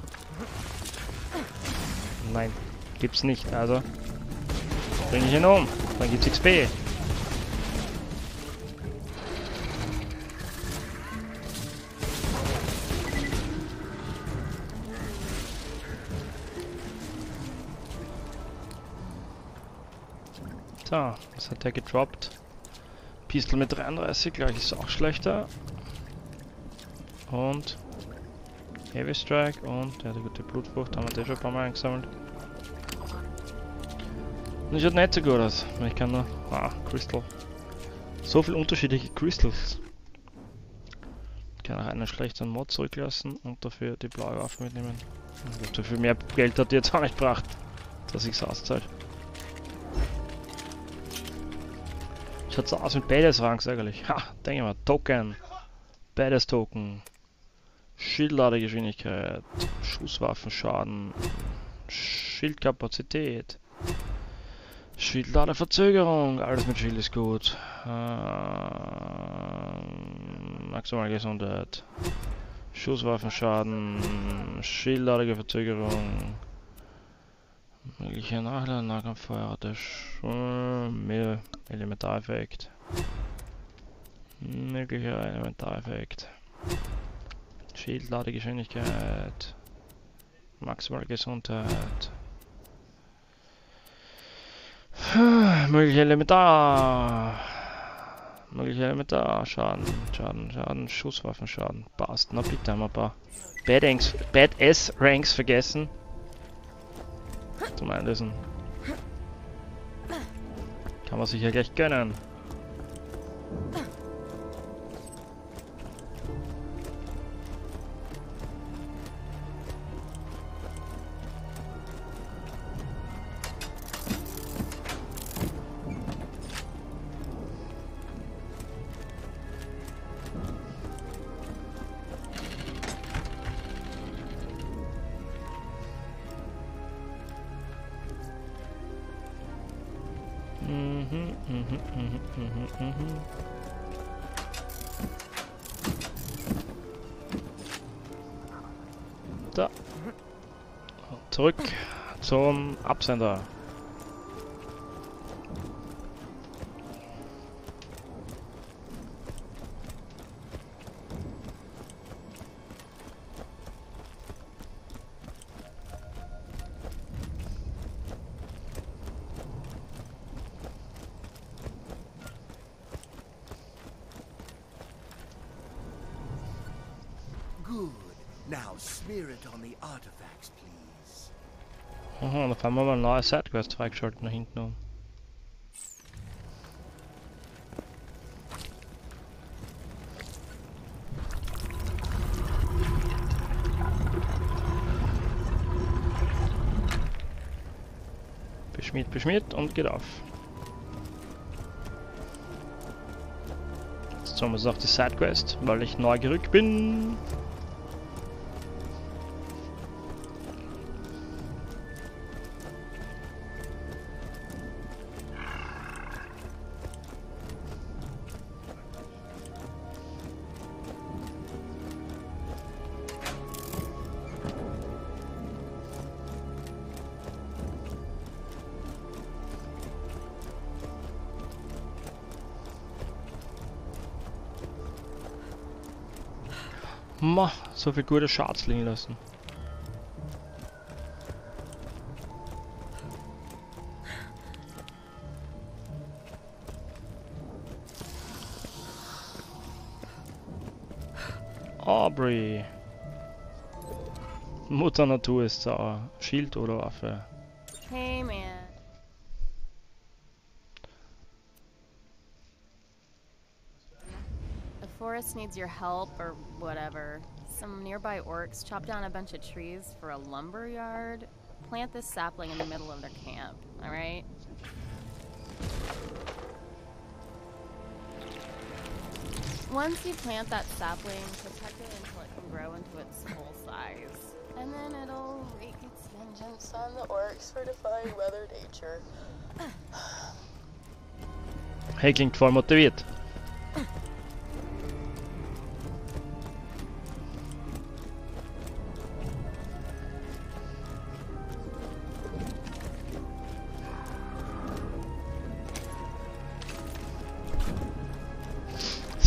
S5: Nein, gibt's nicht, also bringe ich ihn um. Dann gibt's XP. So, was hat der gedroppt? Pistol mit 33, gleich ist auch schlechter. Und Heavy Strike und ja, die gute Blutfrucht haben wir das schon ein paar Mal eingesammelt. Das schaut nicht so gut aus. Ich kann nur. Ah, Crystal. So viel unterschiedliche Crystals. Ich kann auch einen schlechten Mod zurücklassen und dafür die blaue Waffe mitnehmen. So viel mehr Geld hat die jetzt auch nicht gebracht, dass ich's auszahlt. Aus mit Badass-Ranks eigentlich. Ha, denke mal. Token. Badass-Token. Schildladegeschwindigkeit. Schusswaffenschaden. Schildkapazität. Schildladeverzögerung. Alles mit Schild ist gut. Ähm, maximale Gesundheit. Schusswaffenschaden. Schildladege Verzögerung. Mögliche Nachladen, Nahkampffeuer, der Sch mehr Elementareffekt. Möglicher Elementareffekt. Schildladegeschwindigkeit. Maximale Gesundheit. [sighs] Mögliche Elementar. Mögliche Elementar. Schaden, Schaden, Schaden, Schusswaffenschaden. Passt. Na bitte haben wir ein paar Badass Ranks vergessen. Zum Einlösen. Kann man sich ja gleich gönnen. Zum Absender. Fahren wir mal eine neue Sidequest freigeschaltet nach hinten um. Beschmiert, beschmiert und geht auf. Jetzt haben wir es auf die Sidequest, weil ich neu gerückt bin. So viel gute Schatz liegen lassen. Aubrey. Mutter Natur ist sauer. Schild oder Waffe?
S3: Hey, man. Forest needs your help, or whatever. Some nearby orcs chopped down a bunch of trees for a lumber yard. Plant this sapling in the middle of their camp, alright? Once you plant that sapling, protect it until it can grow into its full size. And then it'll wreak its vengeance on the orcs for defying weather Nature.
S5: Hey, klingt voll motiviert.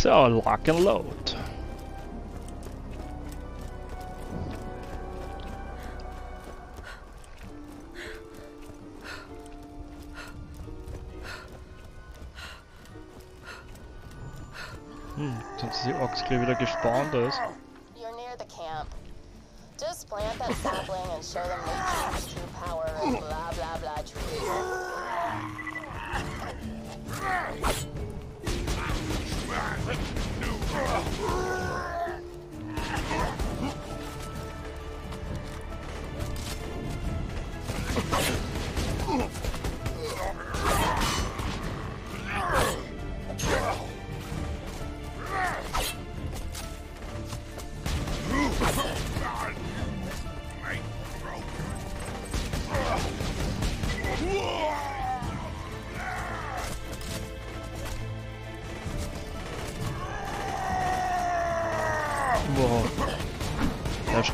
S5: So, lock and load. Hm, sind die Ochs gleich wieder gespawnt ist.
S2: You're near the camp. Just plant that sapling and show them nature's true power of blah blah blah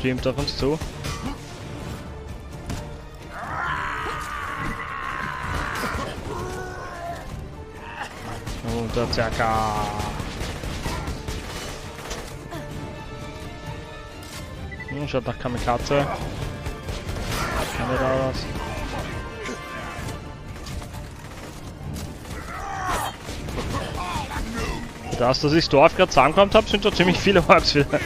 S5: Stürmt auf uns zu. Und der Zerka. Hm, schaut nach Kamikaze. Kann da was? Das, dass ich das Dorf gerade zusammengekommen habe, sind da ziemlich viele Orks wieder.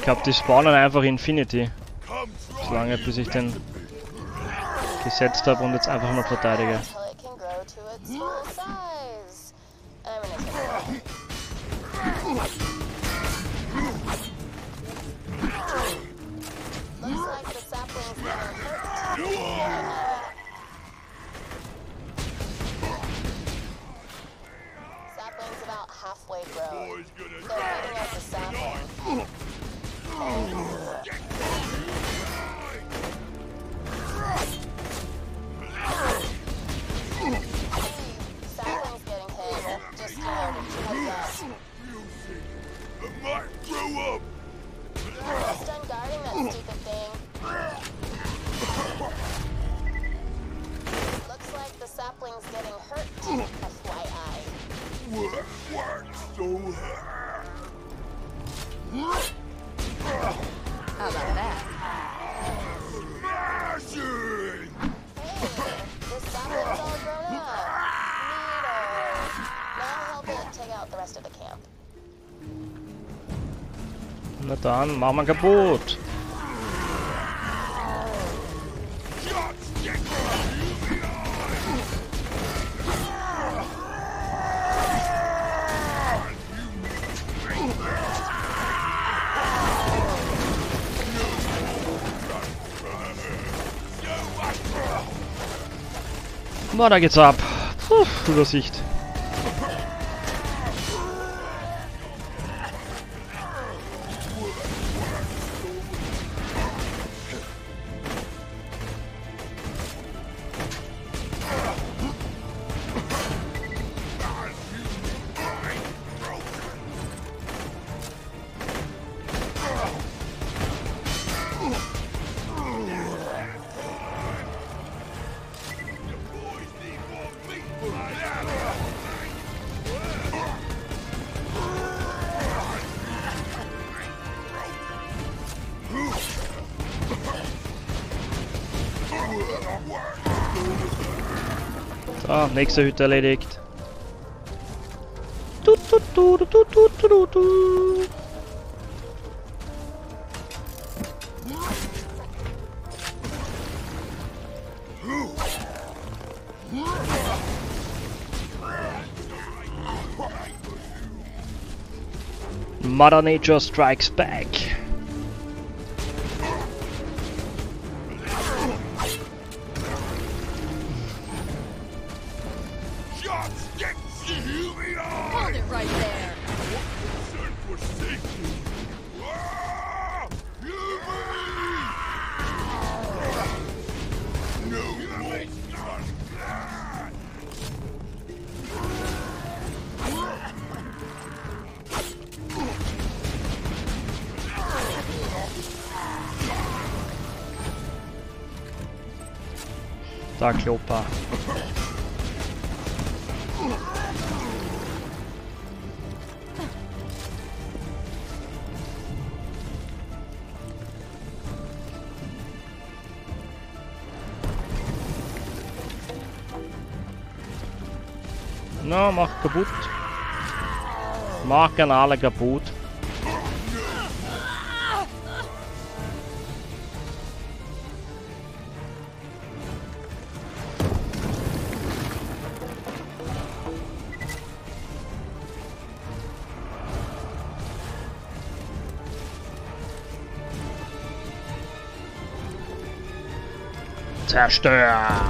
S2: Ich glaube, die spawnen einfach Infinity. Solange bis ich den gesetzt habe und jetzt einfach mal verteidige. Mann, mach mal kaputt. Boah, da geht's ab. Puh, Übersicht. So, nächste Hütte erledigt. Du, du, Mother Nature Strikes Back. Klopa, Klopa. Na, no, mach kaputt. Mach gerne alle kaputt.
S5: Versteher!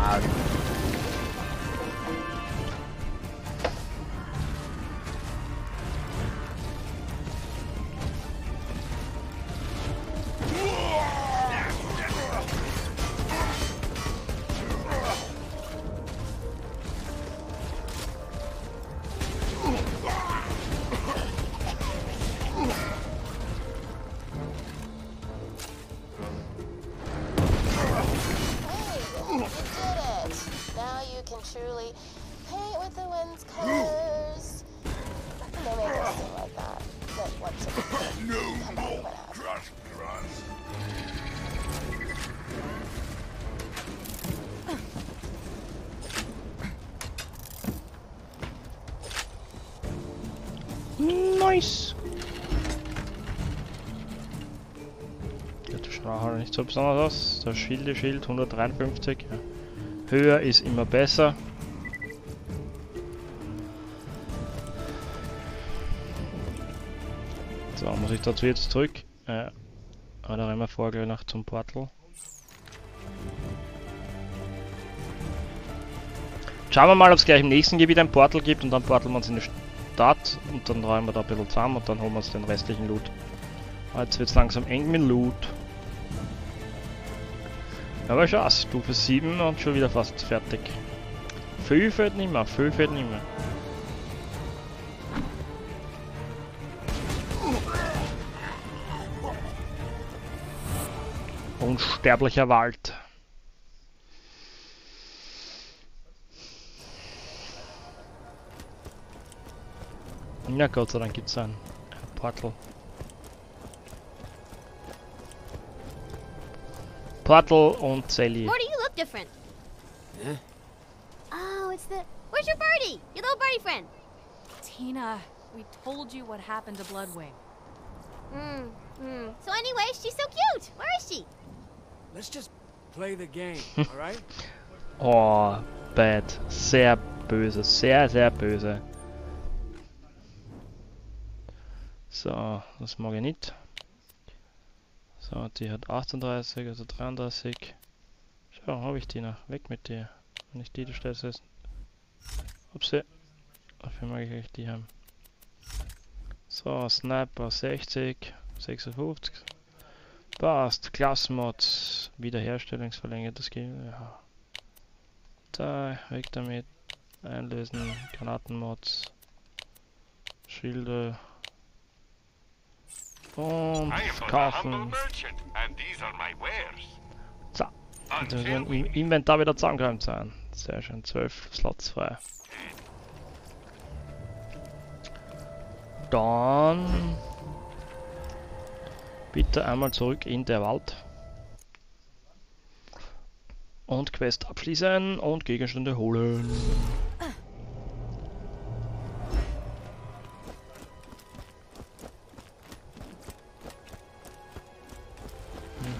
S5: Besonders aus. Das Schilde Schild 153. Ja. Höher ist immer besser. So, muss ich dazu jetzt zurück? Aber da rennen wir gleich noch zum Portal. Schauen wir mal, ob es gleich im nächsten Gebiet ein Portal gibt und dann porteln wir uns in die Stadt und dann räumen wir da ein bisschen zusammen und dann holen wir uns den restlichen Loot. Jetzt wird es langsam eng mit Loot. Aber schau, Stufe 7 und schon wieder fast fertig. Viel fehlt nicht mehr, viel fehlt nicht mehr. Unsterblicher Wald. Ja, Gott sei Dank gibt es ein, ein Portal. Portal und Sally.
S1: Morty, you look different.
S7: Huh?
S1: Oh, it's the. Where's your birdie? Your little birdie friend.
S8: Tina, we told you what happened to Bloodwing.
S1: Hmm. Hmm. So anyway, she's so cute. Where is she?
S9: Let's just play the game, [laughs] alright?
S5: Oh, bad. Sehr böse, sehr, sehr böse. So, das mag ich nicht. So, die hat 38, also 33. Schau, habe ich die noch. Weg mit dir. Wenn ich die, du stellst es. Upsi. Dafür mag ich echt die haben. So, Sniper 60, 56. Passt. Klassenmods. Wiederherstellungsverlängertes Game. Ja. Da, weg damit. Einlösen. Granatenmods. Schilde. Und kaufen. So. Müssen wir im Inventar wieder zusammengeräumt sein. Sehr schön. 12 Slots frei. Dann bitte einmal zurück in der Wald. Und Quest abschließen und Gegenstände holen.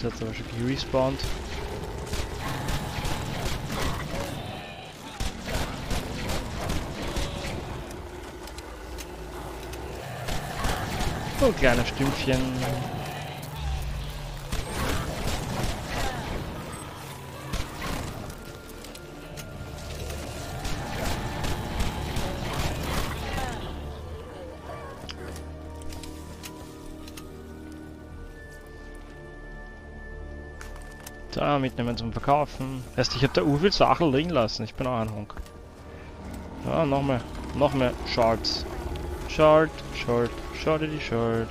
S5: Jetzt aber schon gerespawnt. So, kleine Stümpfchen. Da, mitnehmen zum Verkaufen. Erst ich hab da viel Sachen liegen lassen. Ich bin auch ein Honk. Ja, noch mehr. Noch mehr Shards. Shard, Shard, Shardity Shard.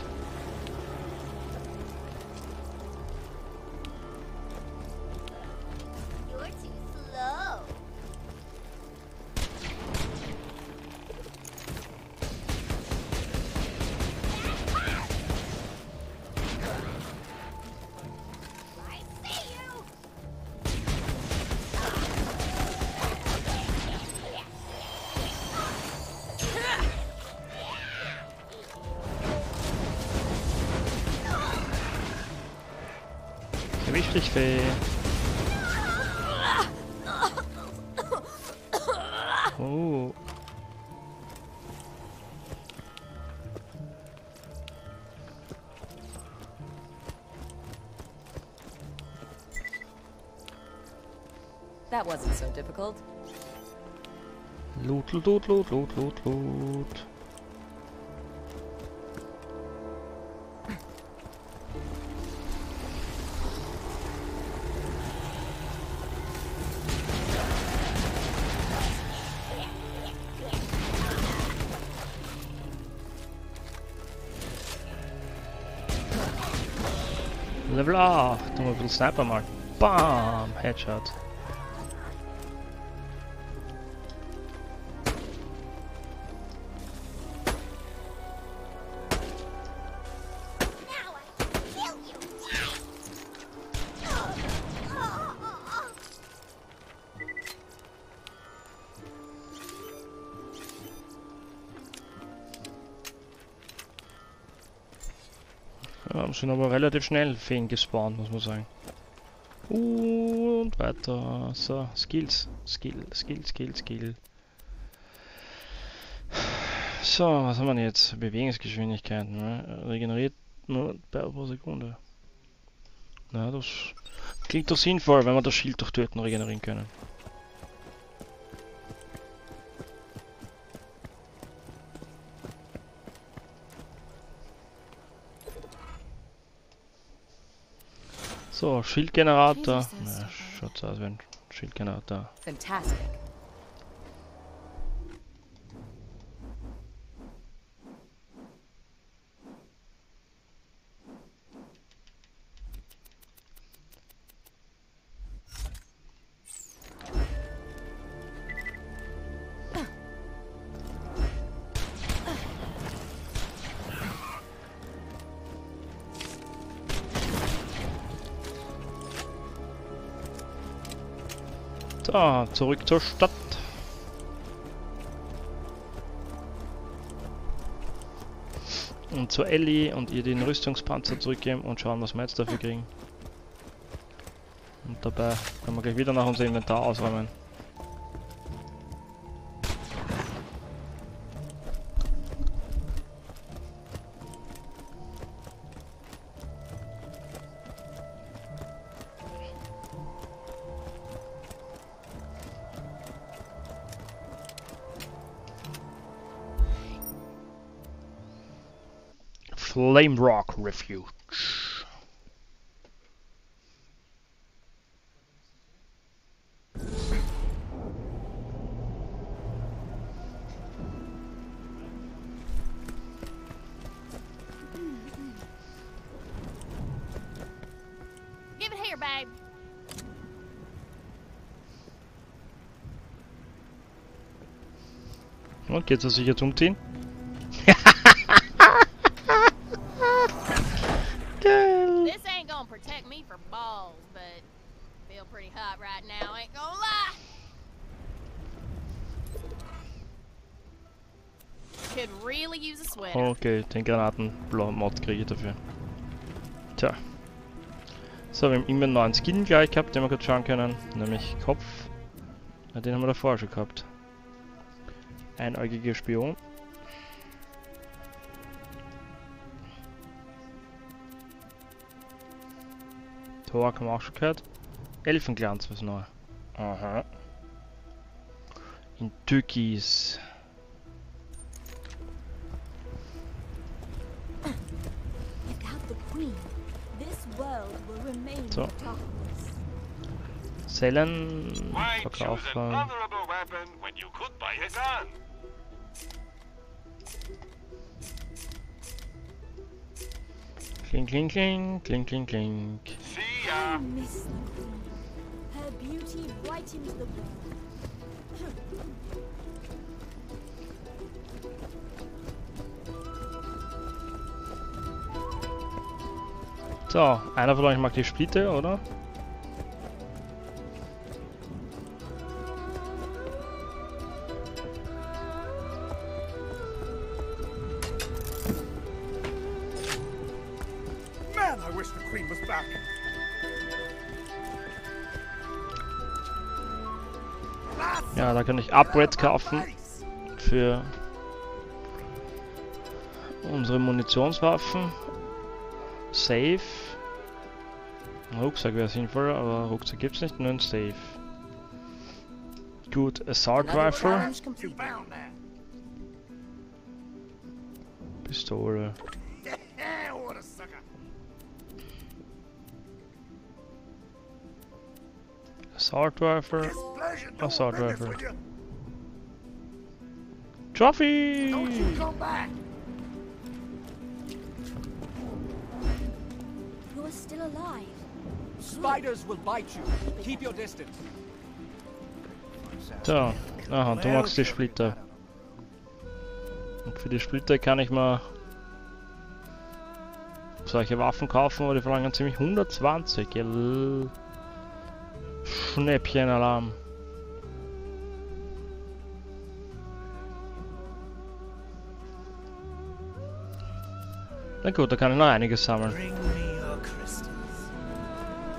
S5: Loot, loot, loot, loot, loot. Level 8. Doen we bisschen Sniper mal. Bam! Headshot. Sind aber relativ schnell Feen gespawnt, muss man sagen. Und weiter. So, Skills. Skill, Skill, Skill, Skill. So, was haben wir jetzt? Bewegungsgeschwindigkeit. Ne? Regeneriert nur bei pro Sekunde. Na, das klingt doch sinnvoll, wenn wir das Schild durch Töten regenerieren können. So, Schildgenerator. Na, schaut so aus wie ein Schildgenerator.
S8: Fantastic.
S5: So, zurück zur Stadt. Und zu Ellie und ihr den Rüstungspanzer zurückgeben und schauen, was wir jetzt dafür kriegen. Und dabei können wir gleich wieder nach unser Inventar ausräumen. Flame Rock Refuge.
S1: Give it here, babe.
S5: Und geht's sich jetzt umziehen? Geil. Okay, den Granaten-Mod kriege ich dafür. Tja. So, wir haben immer einen neuen Skin gleich gehabt, den wir kurz schauen können. Nämlich Kopf. Ja, den haben wir davor schon gehabt. Einäugiger Spion. Tor haben wir auch schon gehört. Elfenglanz was neu. Aha. In Türkis.
S2: Um, buy a gun?
S5: Kling, kling, kling, kling, kling, kling.
S2: See ya.
S10: miss the queen. Her beauty brightens the world.
S5: So, einer von euch mag die Splitte, oder? Ja, da kann ich Upgrades kaufen für unsere Munitionswaffen. Safe. Ein Rucksack wäre sinnvoller, aber Rucksack gibt's nicht, nur ein Safe. Gut, Assault
S3: Another
S5: Rifle,
S3: challenge
S2: You
S3: completed.
S2: found that.
S5: Pistole. [laughs]
S2: what a sucker.
S5: Assault Rifle,
S2: Displeasure don't
S5: Assault
S2: bend it
S5: Rifle.
S2: for you.
S5: Trophy!
S2: Don't you come back.
S10: You are still alive.
S9: Spiders will bite you. Keep your distance.
S5: So, aha, du magst die Splitter. Und für die Splitter kann ich mal solche Waffen kaufen, aber die verlangen ziemlich 120. Gell? Schnäppchenalarm. Na gut, da kann ich noch einiges sammeln.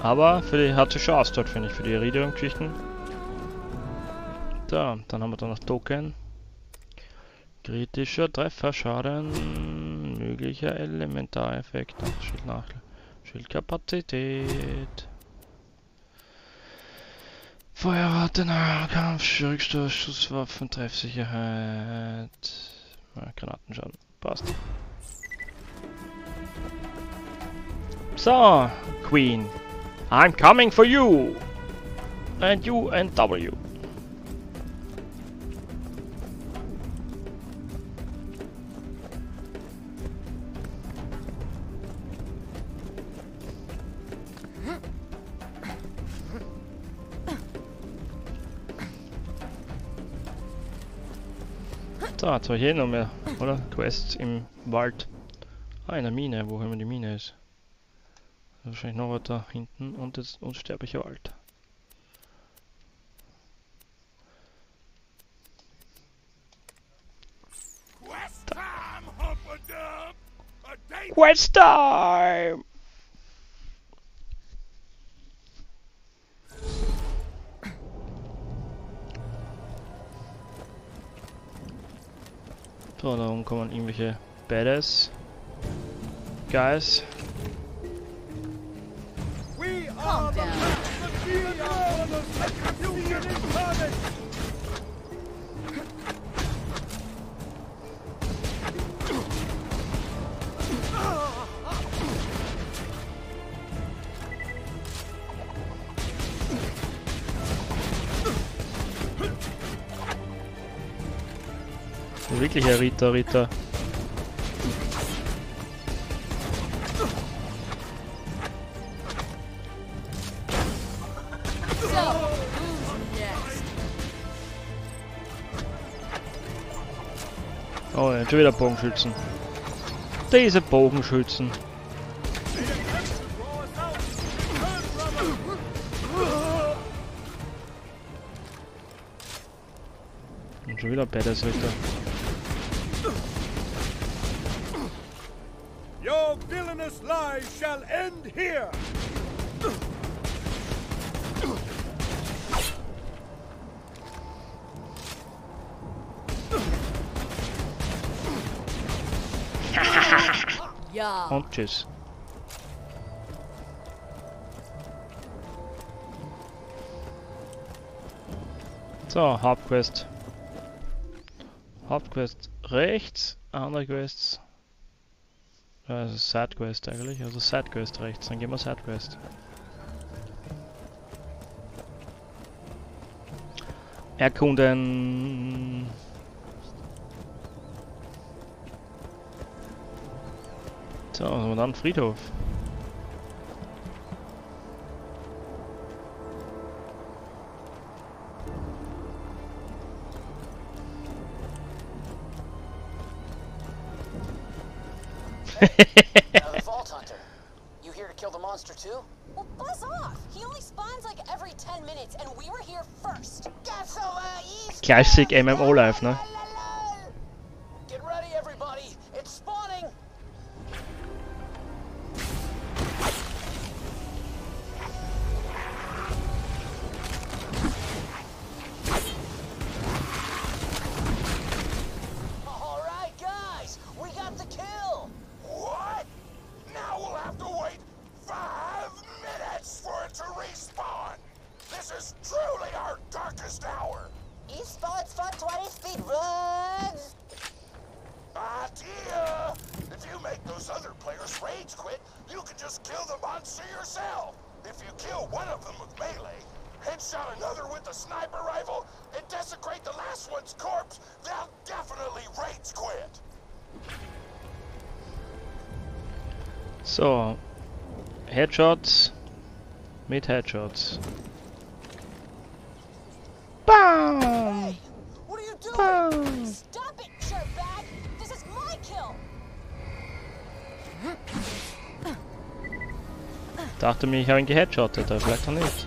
S5: Aber für die hat sich dort, finde ich, für die Iridium-Geschichten. Da, dann haben wir da noch Token. Kritischer Trefferschaden, möglicher Elementareffekt, Ach, Schild nach, Schildkapazität. Feuerrate, Nahkampf, Rückstoß, Schusswaffen, Treffsicherheit. Ja, Granatenschaden. Passt. So, Queen. I'm coming for you! And you and W. Habe ich eh noch mehr, oder? Quests im Wald. Ah, in der Mine, wo immer die Mine ist. Wahrscheinlich noch weiter hinten und jetzt unsterblicher Wald.
S2: Quest time,
S5: Quest time! So, darum kommen irgendwelche Badass Guys.
S9: Calm.
S6: Wirklich, Herr
S5: Rita, Rita. Schon wieder Bogenschützen. Diese Bogenschützen. Und schon wieder Badass Ritter.
S2: Your villainous lies shall end here!
S5: Und tschüss. So, Hauptquest. Hauptquest rechts, andere Quests. Ist Sidequest eigentlich, also Sidequest rechts, dann gehen wir Sidequest. Erkunden. So, was haben wir dann? Friedhof. [laughs]
S11: Uh, the Vault Hunter. You here to kill the monster too?
S3: Well, buzz off. He only spawns like every 10 minutes, and we were here first.
S11: That's so uh.
S5: Classic MMO Life, ne?
S2: Headshot another with a sniper rifle, and desecrate the last one's corpse, they'll definitely rage quit!
S5: So. Headshots. Mit Headshots. BAM!
S3: What are you doing?
S5: BAM!
S3: Stop it, dirtbag. This is my kill.
S5: Dachte mir, ich habe ihn geheadshottet, aber vielleicht auch nicht.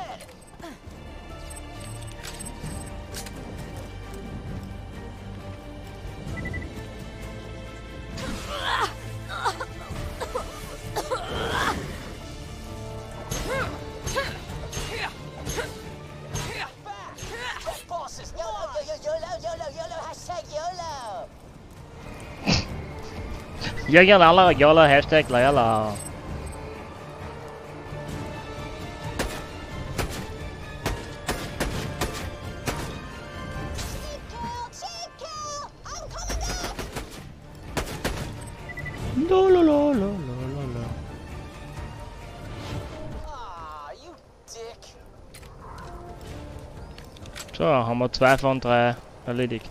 S5: Ja, ja, lala, jala, Hashtag, lala.
S11: Ah,
S5: so, haben wir zwei von drei erledigt.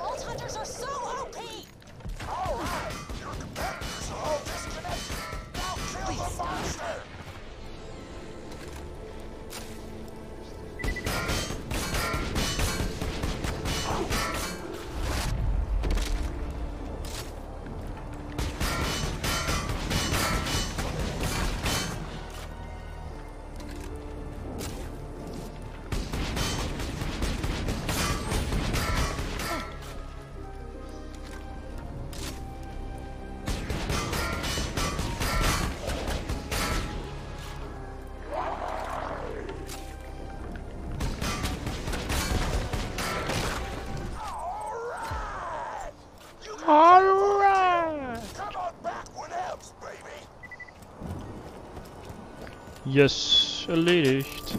S5: Yes, erledigt.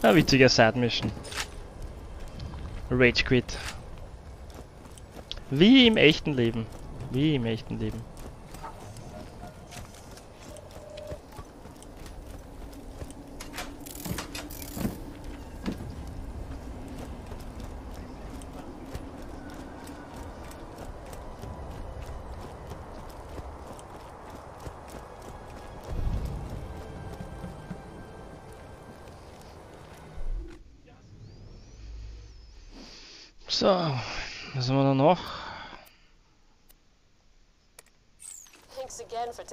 S5: Ein witziger Side-Mission. Rage Quit. Wie im echten Leben. Wie im echten Leben.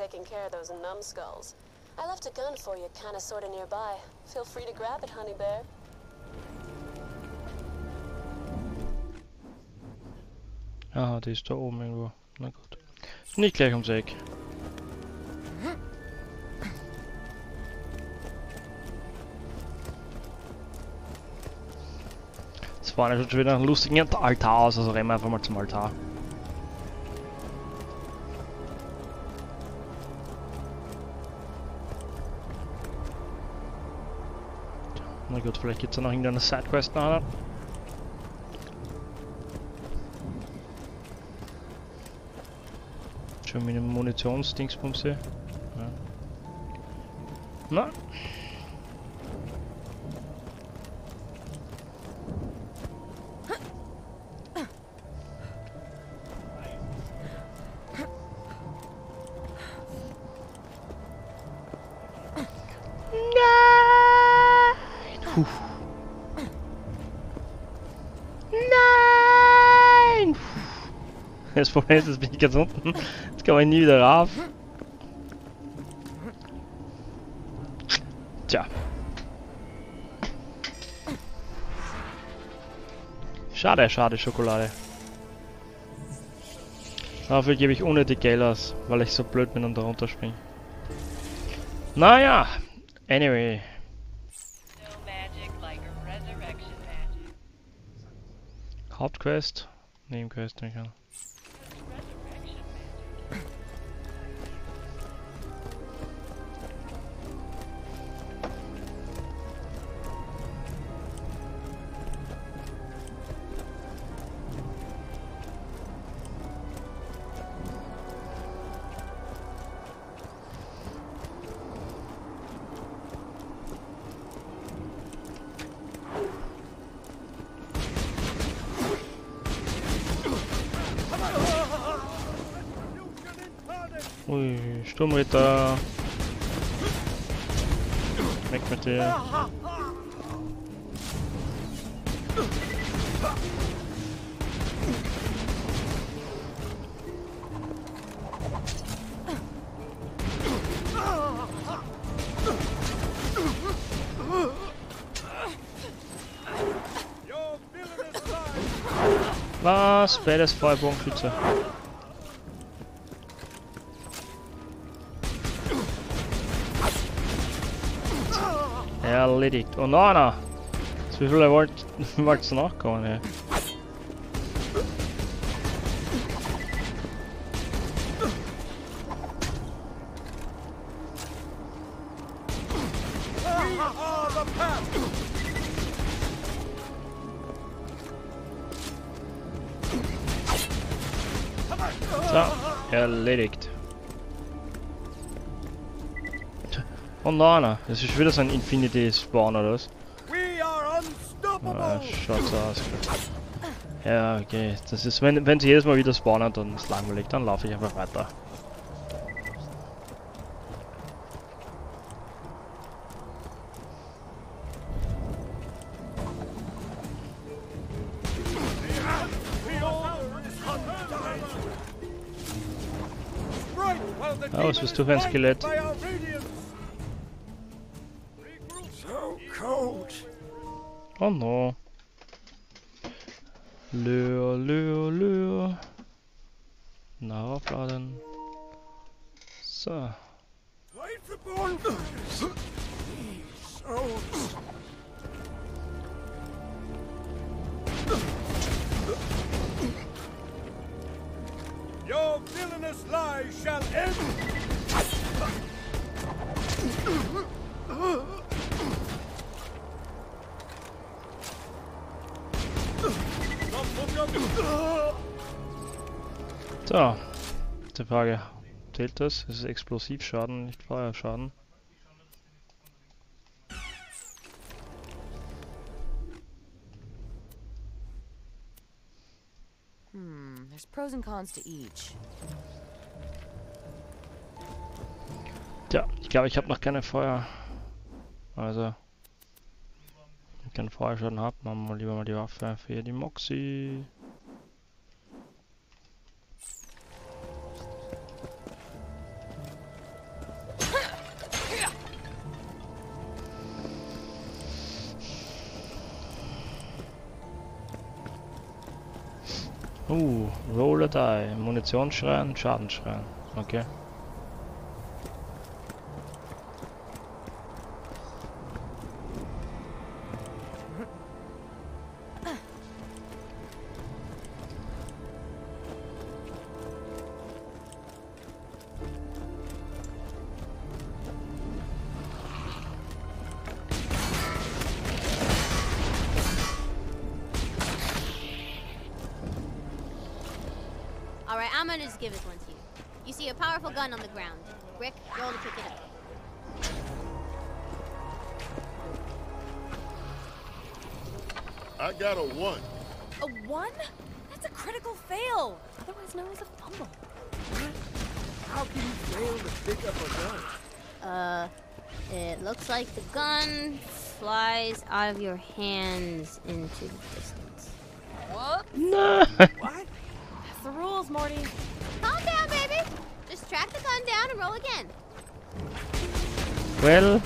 S12: Taking care of those numbskulls. I left a gun for you, kinda sorta nearby. Feel free to grab it, honey bear.
S5: Aha, die ist da oben irgendwo. Na gut. Nicht gleich ums Eck. Das war schon wieder Altar aus, also rennen wir einfach mal zum Altar. Vielleicht gibt es da noch irgendeine Sidequest nachher. Schon mit dem Munitionsdingsbums hier. Ja. Na? [laughs] Das Problem ist, jetzt bin ich ganz unten. Jetzt kann man nie wieder rauf. Tja. Schade, schade, Schokolade. Dafür gebe ich unnötig Geld aus, weil ich so blöd bin und da runterspringe. Naja, anyway. Hauptquest, Nebenquest, ich an. Sturmritter. Weg mit dir. Was? Badass Feuerbogenschütze. Erledigt. Und noch einer. Wie viele wollt wollt's nachkommen, ey? So, erledigt. Und noch einer. Das ist wieder so ein Infinity Spawn oder was? Ah, schaut so aus. Ja, okay. Das ist, wenn, wenn sie jedes Mal wieder spawnen, dann ist langweilig. Dann laufe ich einfach weiter. Oh, was bist du für ein Skelett? Oh no. Lör, lör, lör. Na, aufladen. So.
S13: Your villainous lies shall end!
S5: So. Die Frage. Zählt das? Es ist Explosivschaden, nicht Feuerschaden.
S8: Hmm, there's pros and cons to each.
S5: Tja, ich glaube, ich habe noch keine Feuer. Also. Wenn ich keinen Feuerschaden habe, machen wir lieber mal die Waffe für die Moxie. Uh, Roller Die, Munitionsschrein, Schadenschrein. Okay.
S1: Hands into the distance.
S8: What?
S5: No.
S8: That's the rules, Morty.
S1: Calm down, baby. Just track the gun down and roll again.
S5: Well,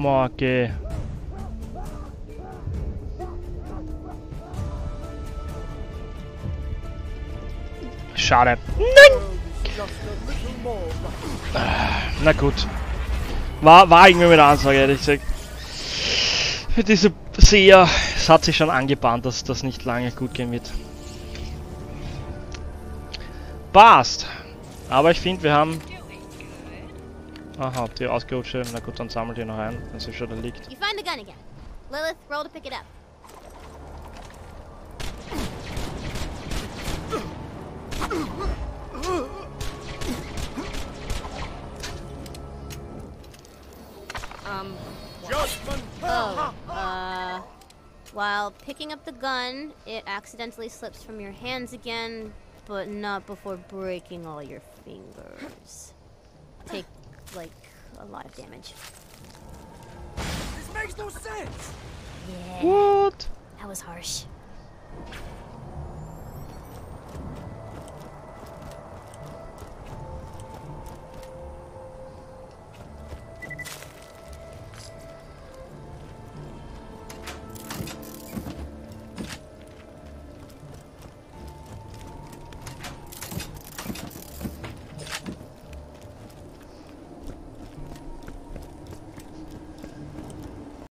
S5: Morge. Schade. Nein! Na gut. War, war irgendwie mit Ansage, ehrlich gesagt. Für diese Seher, es hat sich schon angebahnt, dass das nicht lange gut gehen wird. Passt. Aber ich finde, wir haben... Aha, die ausgerutschte. Na gut, dann sammelt ihr noch ein, wenn sie schon da liegt.
S1: You find the gun again. Lilith, roll to pick it up. Um.
S13: Judgment.
S1: Oh. Uh. While picking up the gun, it accidentally slips from your hands again, but not before breaking all your fingers. Take, like, a lot of damage.
S13: This makes no sense!
S1: Yeah.
S5: What?
S1: That was harsh.